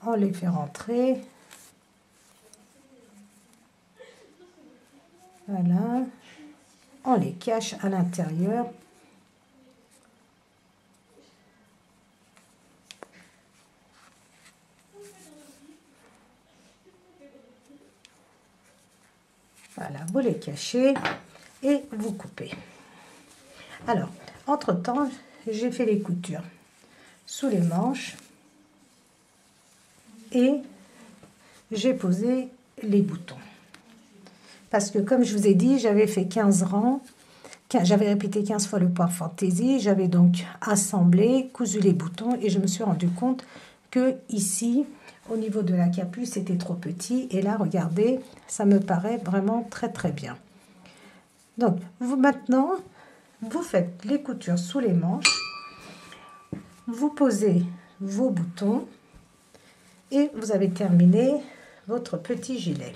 on les fait rentrer. Voilà. On les cache à l'intérieur. Voilà, vous les cachez et vous coupez. Alors, entre-temps, j'ai fait les coutures sous les manches et j'ai posé les boutons. Parce que comme je vous ai dit, j'avais fait 15 rangs, j'avais répété 15 fois le point fantaisie, j'avais donc assemblé, cousu les boutons et je me suis rendu compte que ici, au niveau de la capuce, c'était trop petit. Et là, regardez, ça me paraît vraiment très très bien. Donc, vous maintenant, vous faites les coutures sous les manches, vous posez vos boutons et vous avez terminé votre petit gilet.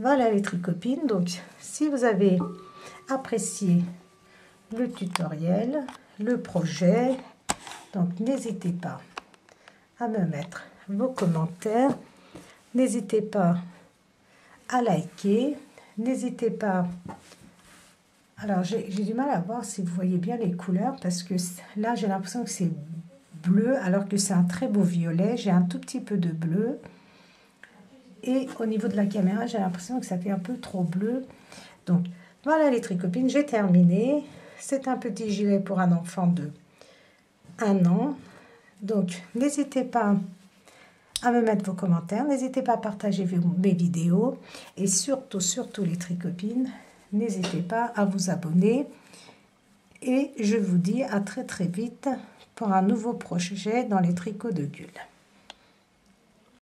Voilà les tricopines. Donc, si vous avez apprécié le tutoriel, le projet, donc n'hésitez pas à me mettre vos commentaires. N'hésitez pas à liker. N'hésitez pas... Alors, j'ai du mal à voir si vous voyez bien les couleurs parce que là, j'ai l'impression que c'est bleu alors que c'est un très beau violet. J'ai un tout petit peu de bleu. Et au niveau de la caméra, j'ai l'impression que ça fait un peu trop bleu. Donc, voilà les tricopines, j'ai terminé. C'est un petit gilet pour un enfant de 1 an. Donc, n'hésitez pas à me mettre vos commentaires. N'hésitez pas à partager mes vidéos. Et surtout, surtout les tricopines, n'hésitez pas à vous abonner. Et je vous dis à très très vite pour un nouveau projet dans les tricots de Gulle.